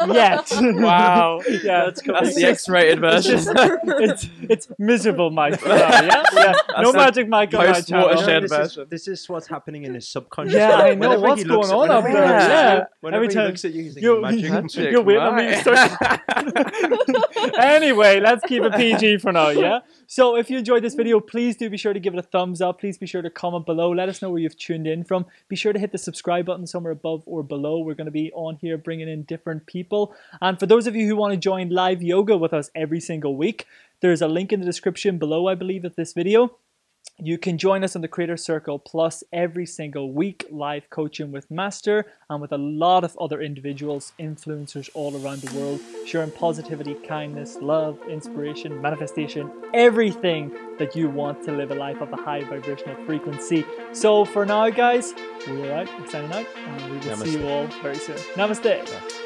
yet. Wow. [laughs] yeah, That's That's the X-rated version. it's it's miserable Mike. for now, yeah, yeah. No Magic Mike on my post channel. watershed this, version. is, this is what's happening in his subconscious. Yeah, I know what's he going on up there. he Yeah. Whenever Every he time- looks at you, he's You're, thinking magic. Magic you're waiting on me to start. [laughs] anyway, let's keep it PG for now, yeah? So if you enjoyed this video, please do be sure to give it a thumbs up. Please be sure to comment below. Let us know where you've tuned in from. Be sure to hit the subscribe button somewhere above or below. We're going to be on here bringing in different people. And for those of you who want to join live yoga with us every single week, there's a link in the description below, I believe, of this video. You can join us on the Creator Circle Plus every single week, live coaching with Master and with a lot of other individuals, influencers all around the world, sharing positivity, kindness, love, inspiration, manifestation, everything that you want to live a life of a high vibrational frequency. So for now, guys, we are out. We're signing out, and we will see you all very soon. Namaste.